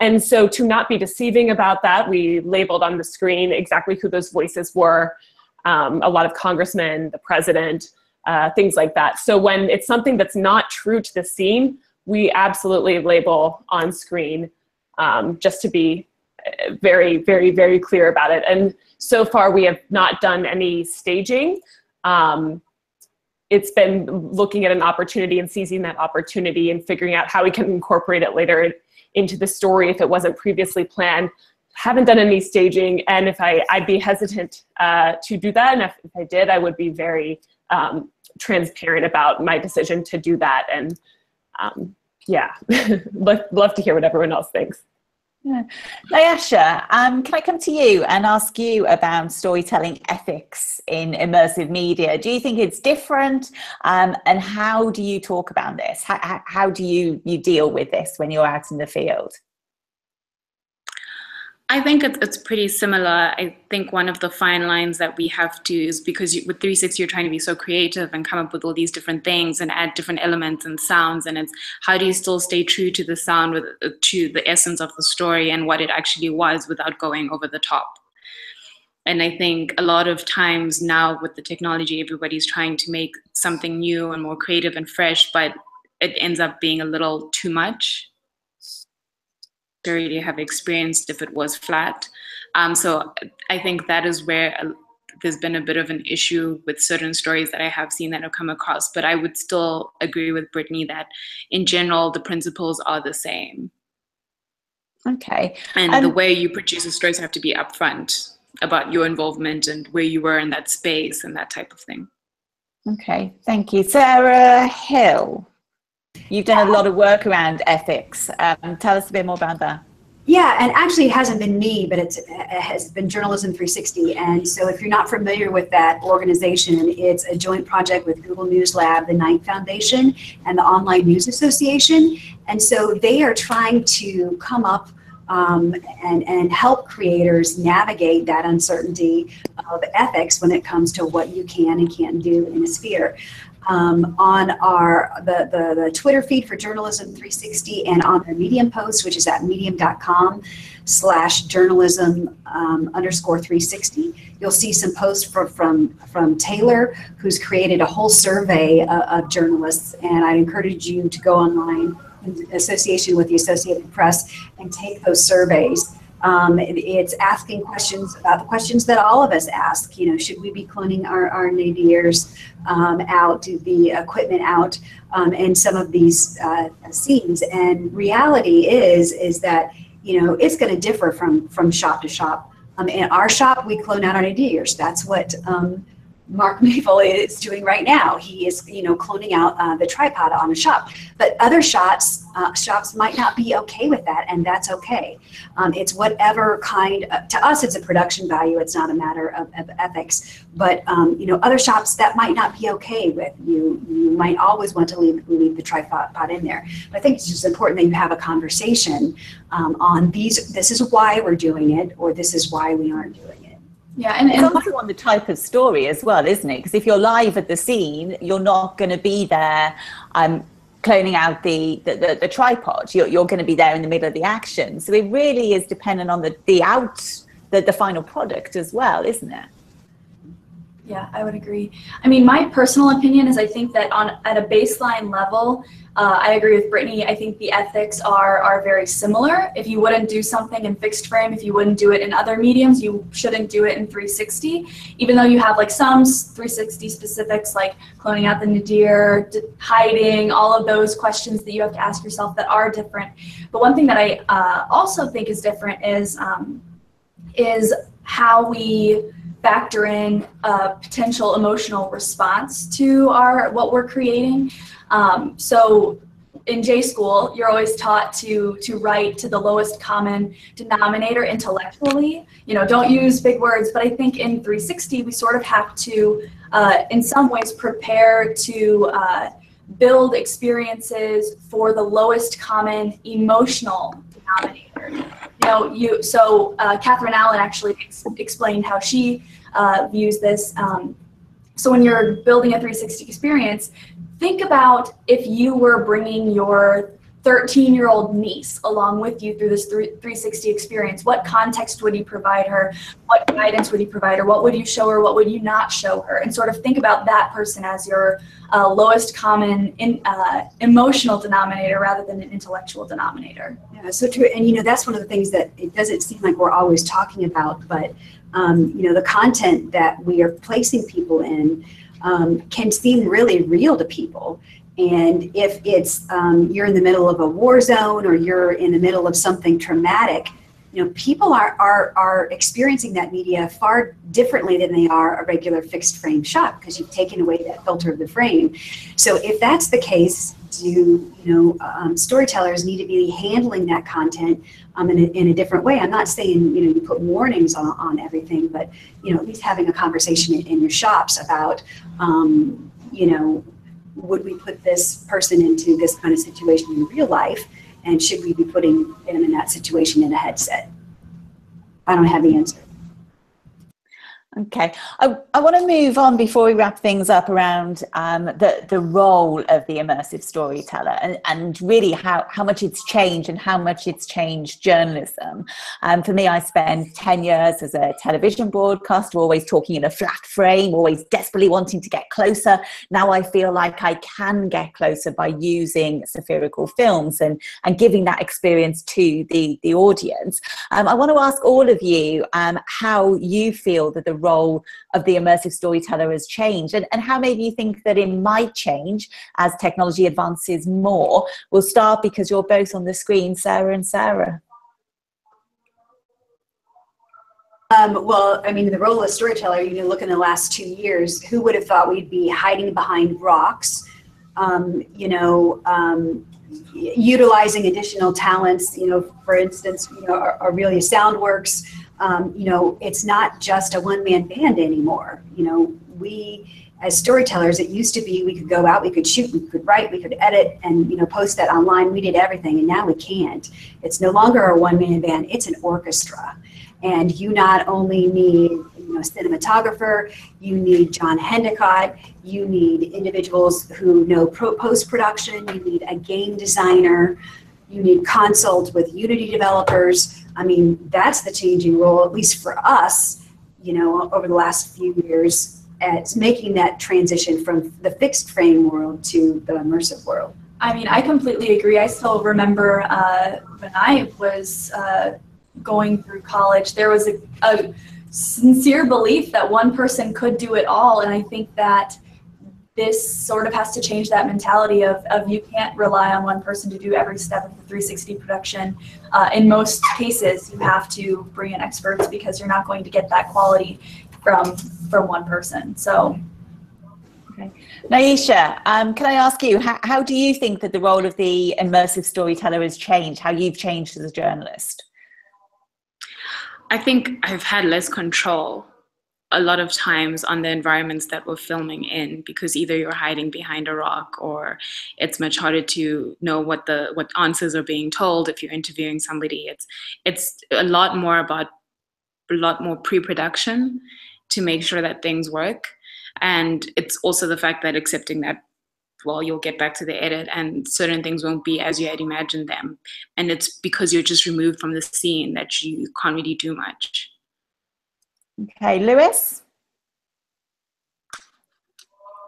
and so to not be deceiving about that, we labeled on the screen exactly who those voices were. Um, a lot of congressmen, the president, uh, things like that. So when it's something that's not true to the scene, we absolutely label on screen um, just to be uh, very, very, very clear about it. And so far, we have not done any staging. Um, it's been looking at an opportunity and seizing that opportunity and figuring out how we can incorporate it later into the story if it wasn't previously planned. Haven't done any staging, and if I, I'd be hesitant uh, to do that. And if, if, I did, I would be very um, transparent about my decision to do that. And um, yeah, love, love to hear what everyone else thinks. Yeah. Nyasha, um, can I come to you and ask you about storytelling ethics in immersive media? Do you think it's different? Um, and how do you talk about this? How, how do you, you deal with this when you're out in the field? I think it's pretty similar. I think one of the fine lines that we have to is because you, with 360 you're trying to be so creative and come up with all these different things and add different elements and sounds and it's how do you still stay true to the sound with uh, to the essence of the story and what it actually was without going over the top. And I think a lot of times now with the technology everybody's trying to make something new and more creative and fresh but it ends up being a little too much already have experienced if it was flat. Um, so I think that is where uh, there's been a bit of an issue with certain stories that I have seen that have come across. But I would still agree with Brittany that in general, the principles are the same. Okay. And um, the way you produce the stories have to be upfront about your involvement and where you were in that space and that type of thing. Okay, thank you. Sarah Hill. You've done a lot of work around ethics. Um, tell us a bit more about that. Yeah, and actually, it hasn't been me, but it has been Journalism 360. And so, if you're not familiar with that organization, it's a joint project with Google News Lab, the Knight Foundation, and the Online News Association. And so, they are trying to come up um, and, and help creators navigate that uncertainty of ethics when it comes to what you can and can't do in a sphere um, on our the, the, the Twitter feed for Journalism 360 and on our Medium post, which is at medium.com slash journalism um, underscore 360. You'll see some posts from, from, from Taylor, who's created a whole survey uh, of journalists. And I encourage you to go online in association with the Associated Press and take those surveys. Um, it, it's asking questions about the questions that all of us ask. You know, should we be cloning our, our nadirs um, out, the equipment out um, in some of these uh, scenes? And reality is is that you know it's going to differ from from shop to shop. Um, in our shop, we clone out our nadirs. That's what um, Mark Maple is doing right now. He is, you know, cloning out uh, the tripod on a shop. But other shops, uh, shops might not be okay with that, and that's okay. Um, it's whatever kind. Of, to us, it's a production value. It's not a matter of, of ethics. But um, you know, other shops that might not be okay with you. You might always want to leave leave the tripod in there. But I think it's just important that you have a conversation um, on these. This is why we're doing it, or this is why we aren't doing it. Yeah, and, and it's also on the type of story as well, isn't it? Because if you're live at the scene, you're not going to be there um, cloning out the, the, the, the tripod. You're, you're going to be there in the middle of the action. So it really is dependent on the, the out, the, the final product as well, isn't it? Yeah, I would agree. I mean, my personal opinion is I think that on at a baseline level, uh, I agree with Brittany. I think the ethics are are very similar. If you wouldn't do something in fixed frame, if you wouldn't do it in other mediums, you shouldn't do it in 360. Even though you have like some 360 specifics, like cloning out the nadir, hiding, all of those questions that you have to ask yourself that are different. But one thing that I uh, also think is different is um, is how we factor in a potential emotional response to our what we're creating. Um, so in J school, you're always taught to to write to the lowest common denominator intellectually. You know, don't use big words. But I think in 360, we sort of have to, uh, in some ways, prepare to uh, build experiences for the lowest common emotional denominator. You know, you so uh, Catherine Allen actually ex- explained how she uh, views this. Um, so when you're building a 360 experience, think about if you were bringing your 13 year old niece along with you through this 360 experience. What context would you provide her? What guidance would you provide her? What would you show her? What would you not show her? And sort of think about that person as your uh, lowest common in, uh, emotional denominator rather than an intellectual denominator. Yeah, so true. And you know, that's one of the things that it doesn't seem like we're always talking about, but um, you know, the content that we are placing people in um, can seem really real to people. And if it's um, you're in the middle of a war zone or you're in the middle of something traumatic, you know, people are are are experiencing that media far differently than they are a regular fixed frame shot because you've taken away that filter of the frame. So if that's the case, do you know um, storytellers need to be handling that content um, in, a, in a different way? I'm not saying you know you put warnings on, on everything, but you know at least having a conversation in, in your shops about um, you know would we put this person into this kind of situation in real life, and should we be putting them in that situation in a headset? I don't have the answer. Okay, I, I want to move on before we wrap things up around um, the, the role of the immersive storyteller and, and really how, how much it's changed and how much it's changed journalism. Um, for me, I spent 10 years as a television broadcaster, always talking in a flat frame, always desperately wanting to get closer. Now I feel like I can get closer by using spherical films and, and giving that experience to the, the audience. Um, I want to ask all of you um, how you feel that the role of the immersive storyteller has changed and, and how maybe you think that it might change as technology advances more. We'll start because you're both on the screen, Sarah and Sarah. Um, well, I mean, the role of storyteller, you know, look in the last two years, who would have thought we'd be hiding behind rocks, um, you know, um, utilizing additional talents, you know, for instance, you know, Aurelia Soundworks, um, you know, it's not just a one man band anymore. You know, we, as storytellers, it used to be we could go out, we could shoot, we could write, we could edit, and you know post that online. We did everything, and now we can't. It's no longer a one-man band; it's an orchestra, and you not only need you know a cinematographer, you need John Hendicott, you need individuals who know post production, you need a game designer, you need consult with Unity developers. I mean, that's the changing role, at least for us, you know, over the last few years, at making that transition from the fixed frame world to the immersive world. I mean, I completely agree. I still remember uh, when I was uh, going through college, there was a, a sincere belief that one person could do it all. And I think that this sort of has to change that mentality of, of you can't rely on one person to do every step of the 360 production. Uh, in most cases, you have to bring in experts because you're not going to get that quality from from one person. So. Okay. Nyasha, um, can I ask you, how, how do you think that the role of the immersive storyteller has changed, how you've changed as a journalist? I think I've had less control a lot of times on the environments that we're filming in because either you're hiding behind a rock or it's much harder to know what the what answers are being told. If you're interviewing somebody it's it's a lot more about a lot more pre-production to make sure that things work. And it's also the fact that accepting that well you'll get back to the edit and certain things won't be as you had imagined them. And it's because you're just removed from the scene that you can't really do much Okay, Lewis?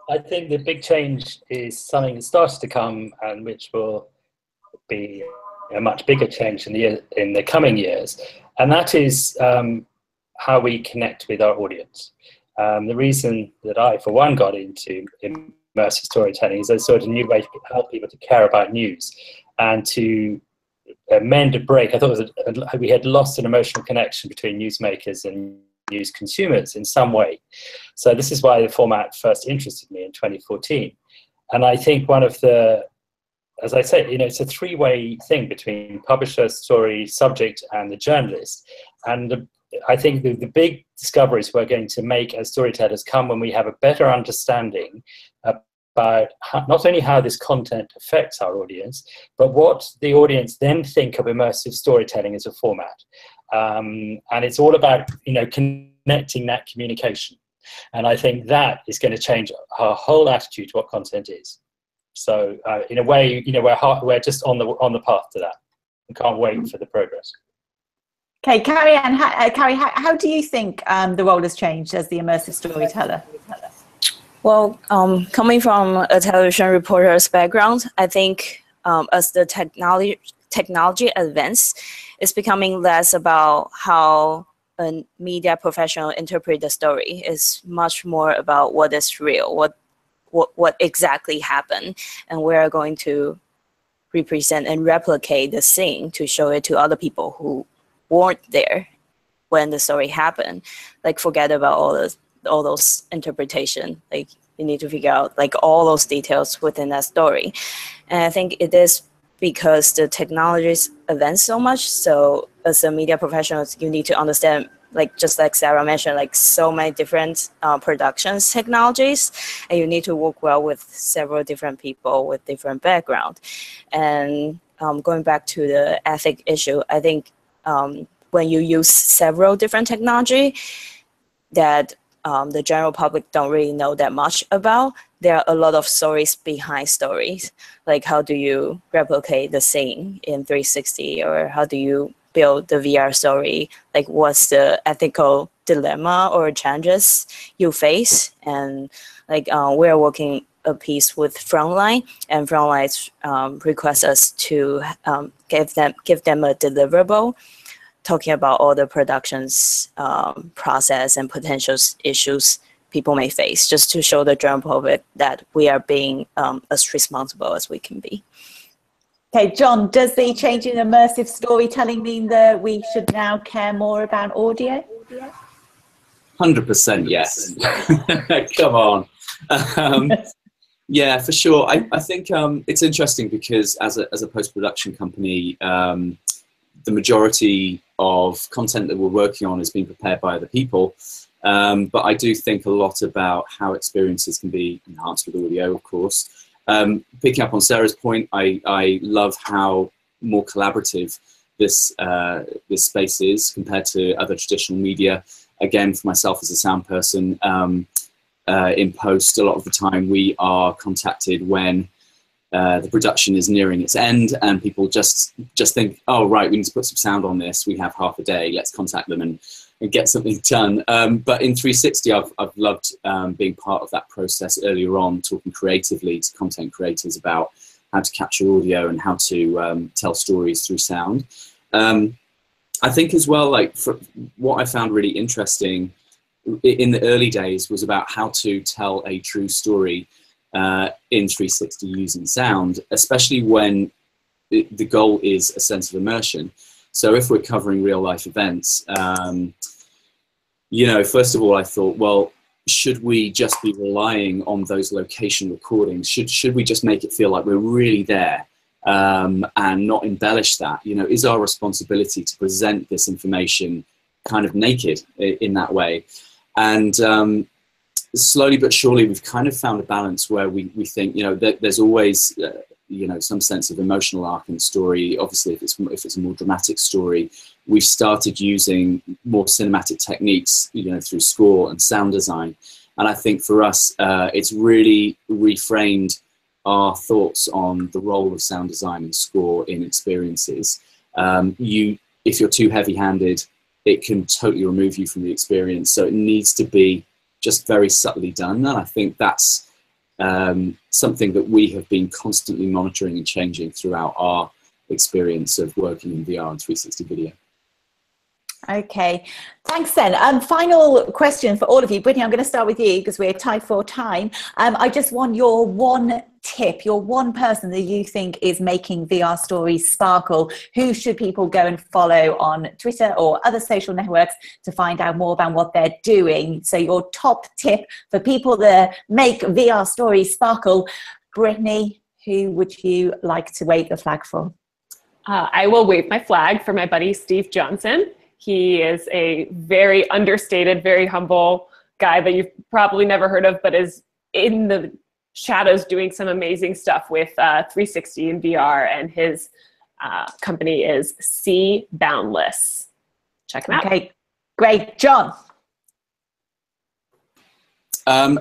I think the big change is something that started to come and which will be a much bigger change in the in the coming years, and that is um, how we connect with our audience. Um, the reason that I, for one, got into immersive storytelling is a sort of new way to help people to care about news and to mend a break. I thought a, we had lost an emotional connection between newsmakers and news consumers in some way. So this is why the format first interested me in 2014. And I think one of the, as I said, you know, it's a three-way thing between publisher, story, subject, and the journalist. And the, I think the, the big discoveries we're going to make as storytellers come when we have a better understanding about not only how this content affects our audience, but what the audience then think of immersive storytelling as a format. Um, and it's all about you know connecting that communication. And I think that is going to change our whole attitude to what content is. So uh, in a way, you know, we're we're just on the on the path to that. We can't wait for the progress. Okay, Carrie Ann, how, uh, Carrie, how, how, do you think um, the role has changed as the immersive storyteller? Well, um, coming from a television reporter's background, I think um, as the technology technology advance, it's becoming less about how a media professional interpret the story. It's much more about what is real, what what what exactly happened, and we are going to represent and replicate the scene to show it to other people who weren't there when the story happened. Like forget about all those all those interpretation. Like you need to figure out like all those details within that story. And I think it is because the technologies advance so much. So as a media professionals, you need to understand like just like Sarah mentioned, like so many different uh, productions technologies, and you need to work well with several different people with different background. And um, going back to the ethic issue, I think um, when you use several different technology that um, the general public don't really know that much about. There are a lot of stories behind stories, like how do you replicate the scene in 360, or how do you build the VR story? Like what's the ethical dilemma or challenges you face? And like uh, we're working a piece with Frontline, and Frontline um, request us to um, give them give them a deliverable talking about all the production's um, process and potential issues people may face, just to show the general public that we are being um, as responsible as we can be. Okay, John, does the change in immersive storytelling mean that we should now care more about audio? 100% yes. Come on. Um, yeah, for sure. I, I think um, it's interesting because as a, as a post-production company, um, the majority of content that we're working on is being prepared by other people. Um, but I do think a lot about how experiences can be enhanced with audio, of course. Um, picking up on Sarah's point, I, I love how more collaborative this uh, this space is compared to other traditional media. Again, for myself as a sound person, um, uh, in post, a lot of the time we are contacted when uh, the production is nearing its end and people just just think oh right we need to put some sound on this we have half a day let's contact them and, and get something done um, but in 360 I've, I've loved um, being part of that process earlier on talking creatively to content creators about how to capture audio and how to um, tell stories through sound um, I think as well like what I found really interesting in the early days was about how to tell a true story uh, in 360 using sound, especially when the goal is a sense of immersion. So if we're covering real life events, um, you know, first of all, I thought, well, should we just be relying on those location recordings? Should should we just make it feel like we're really there um, and not embellish that? You know, is our responsibility to present this information kind of naked in that way? And um, slowly but surely we've kind of found a balance where we, we think you know that there's always uh, you know some sense of emotional arc in story. Obviously if it's if it's a more dramatic story we've started using more cinematic techniques you know through score and sound design. And i think for us uh, it's really reframed our thoughts on the role of sound design and score in experiences. Um, you if you're too heavy handed it can totally remove you from the experience. So it needs to be just very subtly done. And I think that's um, something that we have been constantly monitoring and changing throughout our experience of working in VR and 360 video. Okay, thanks then. Um, final question for all of you. Brittany, I'm going to start with you because we're tied for time. Um, I just want your one tip, your one person that you think is making VR stories sparkle. Who should people go and follow on Twitter or other social networks to find out more about what they're doing? So, your top tip for people that make VR stories sparkle. Brittany, who would you like to wave the flag for? Uh, I will wave my flag for my buddy Steve Johnson. He is a very understated, very humble guy that you've probably never heard of, but is in the shadows doing some amazing stuff with uh, 360 and VR. And his uh, company is C Boundless. Check him out. Okay, great. John. Um,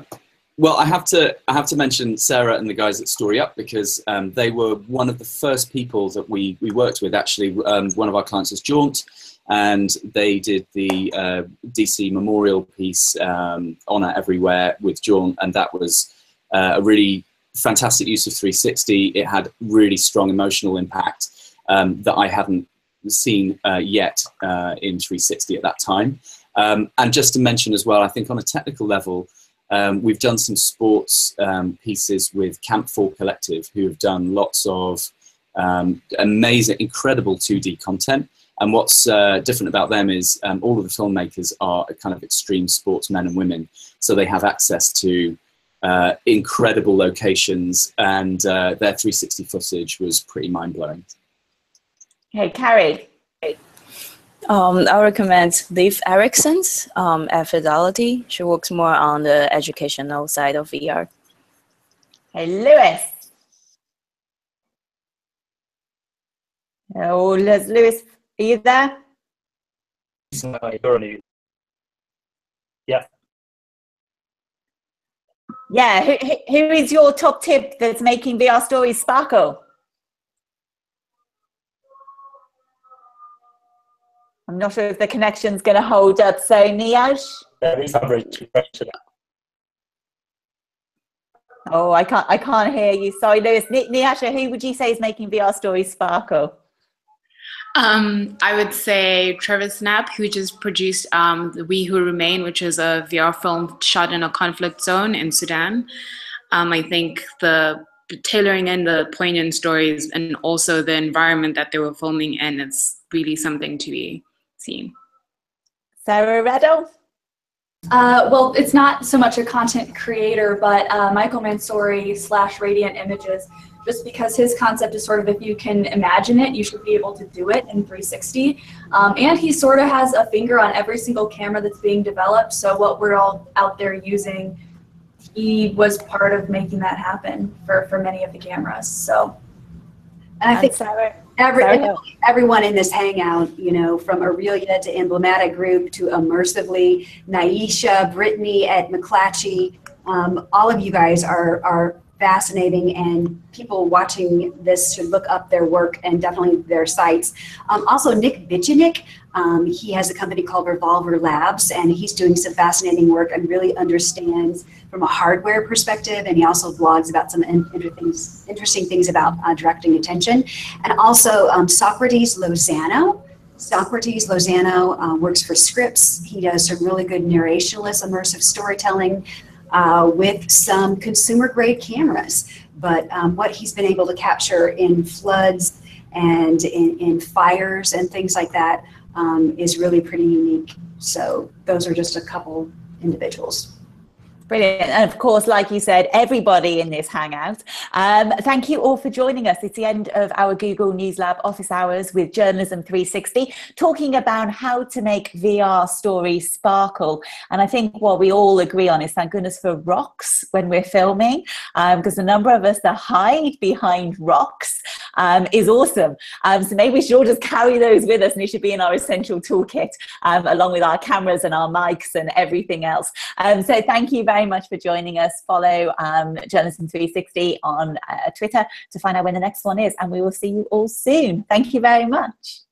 well, I have to I have to mention Sarah and the guys at Story Up because um, they were one of the first people that we we worked with. Actually, um, one of our clients is Jaunt, and they did the uh, DC Memorial piece um, Honor Everywhere with Jaunt, and that was uh, a really fantastic use of 360. It had really strong emotional impact um, that I hadn't seen uh, yet uh, in 360 at that time. Um, and just to mention as well, I think on a technical level, um, we've done some sports um, pieces with Camp 4 Collective, who have done lots of um, amazing, incredible 2D content. And what's uh, different about them is um, all of the filmmakers are kind of extreme sportsmen and women. So they have access to uh, incredible locations, and uh, their 360 footage was pretty mind blowing. Hey, Carrie. Um, I recommend Liv Erickson's um, at Fidelity. She works more on the educational side of VR. Hey, Lewis. Oh, Lewis, are you there? Uh, you're on mute. Yeah. Yeah, who, who is your top tip that's making VR stories sparkle? I'm not sure if the connection's going to hold up. So, Niash? Oh, I can't. I can't hear you. Sorry, Lewis. Nyasha, who would you say is making VR stories sparkle? Um, I would say Travis Knapp, who just produced um, We Who Remain, which is a VR film shot in a conflict zone in Sudan. Um, I think the tailoring in the poignant stories and also the environment that they were filming in is really something to be seen. Sarah Redohl? Uh, well, it's not so much a content creator, but uh, Michael Mansouri slash Radiant Images just because his concept is sort of if you can imagine it, you should be able to do it in 360. Um, and he sort of has a finger on every single camera that's being developed. So what we're all out there using, he was part of making that happen for, for many of the cameras. So. And I think every, everyone in this hangout, you know, from Aurelia to Emblematic Group to Immersively, Nyasha, Brittany at McClatchy, um, all of you guys are, are fascinating and people watching this should look up their work and definitely their sites. Um, also, Nick Bicanic, um, he has a company called Revolver Labs and he's doing some fascinating work and really understands from a hardware perspective and he also blogs about some interesting things about uh, directing attention. And also um, Socrates Lozano. Socrates Lozano uh, works for Scripps. He does some really good narrationless immersive storytelling uh, with some consumer grade cameras. But um, what he's been able to capture in floods and in, in fires and things like that um, is really pretty unique. So those are just a couple individuals. Brilliant. And of course, like you said, everybody in this Hangout. Um, thank you all for joining us. It's the end of our Google News Lab office hours with Journalism 360, talking about how to make VR stories sparkle. And I think what we all agree on is thank goodness for rocks when we're filming, because um, the number of us that hide behind rocks um, is awesome. Um, so maybe we should all just carry those with us and it should be in our essential toolkit, um, along with our cameras and our mics and everything else. Um, so thank you very very much for joining us. Follow um, Journalism 360 on uh, Twitter to find out when the next one is, and we will see you all soon. Thank you very much.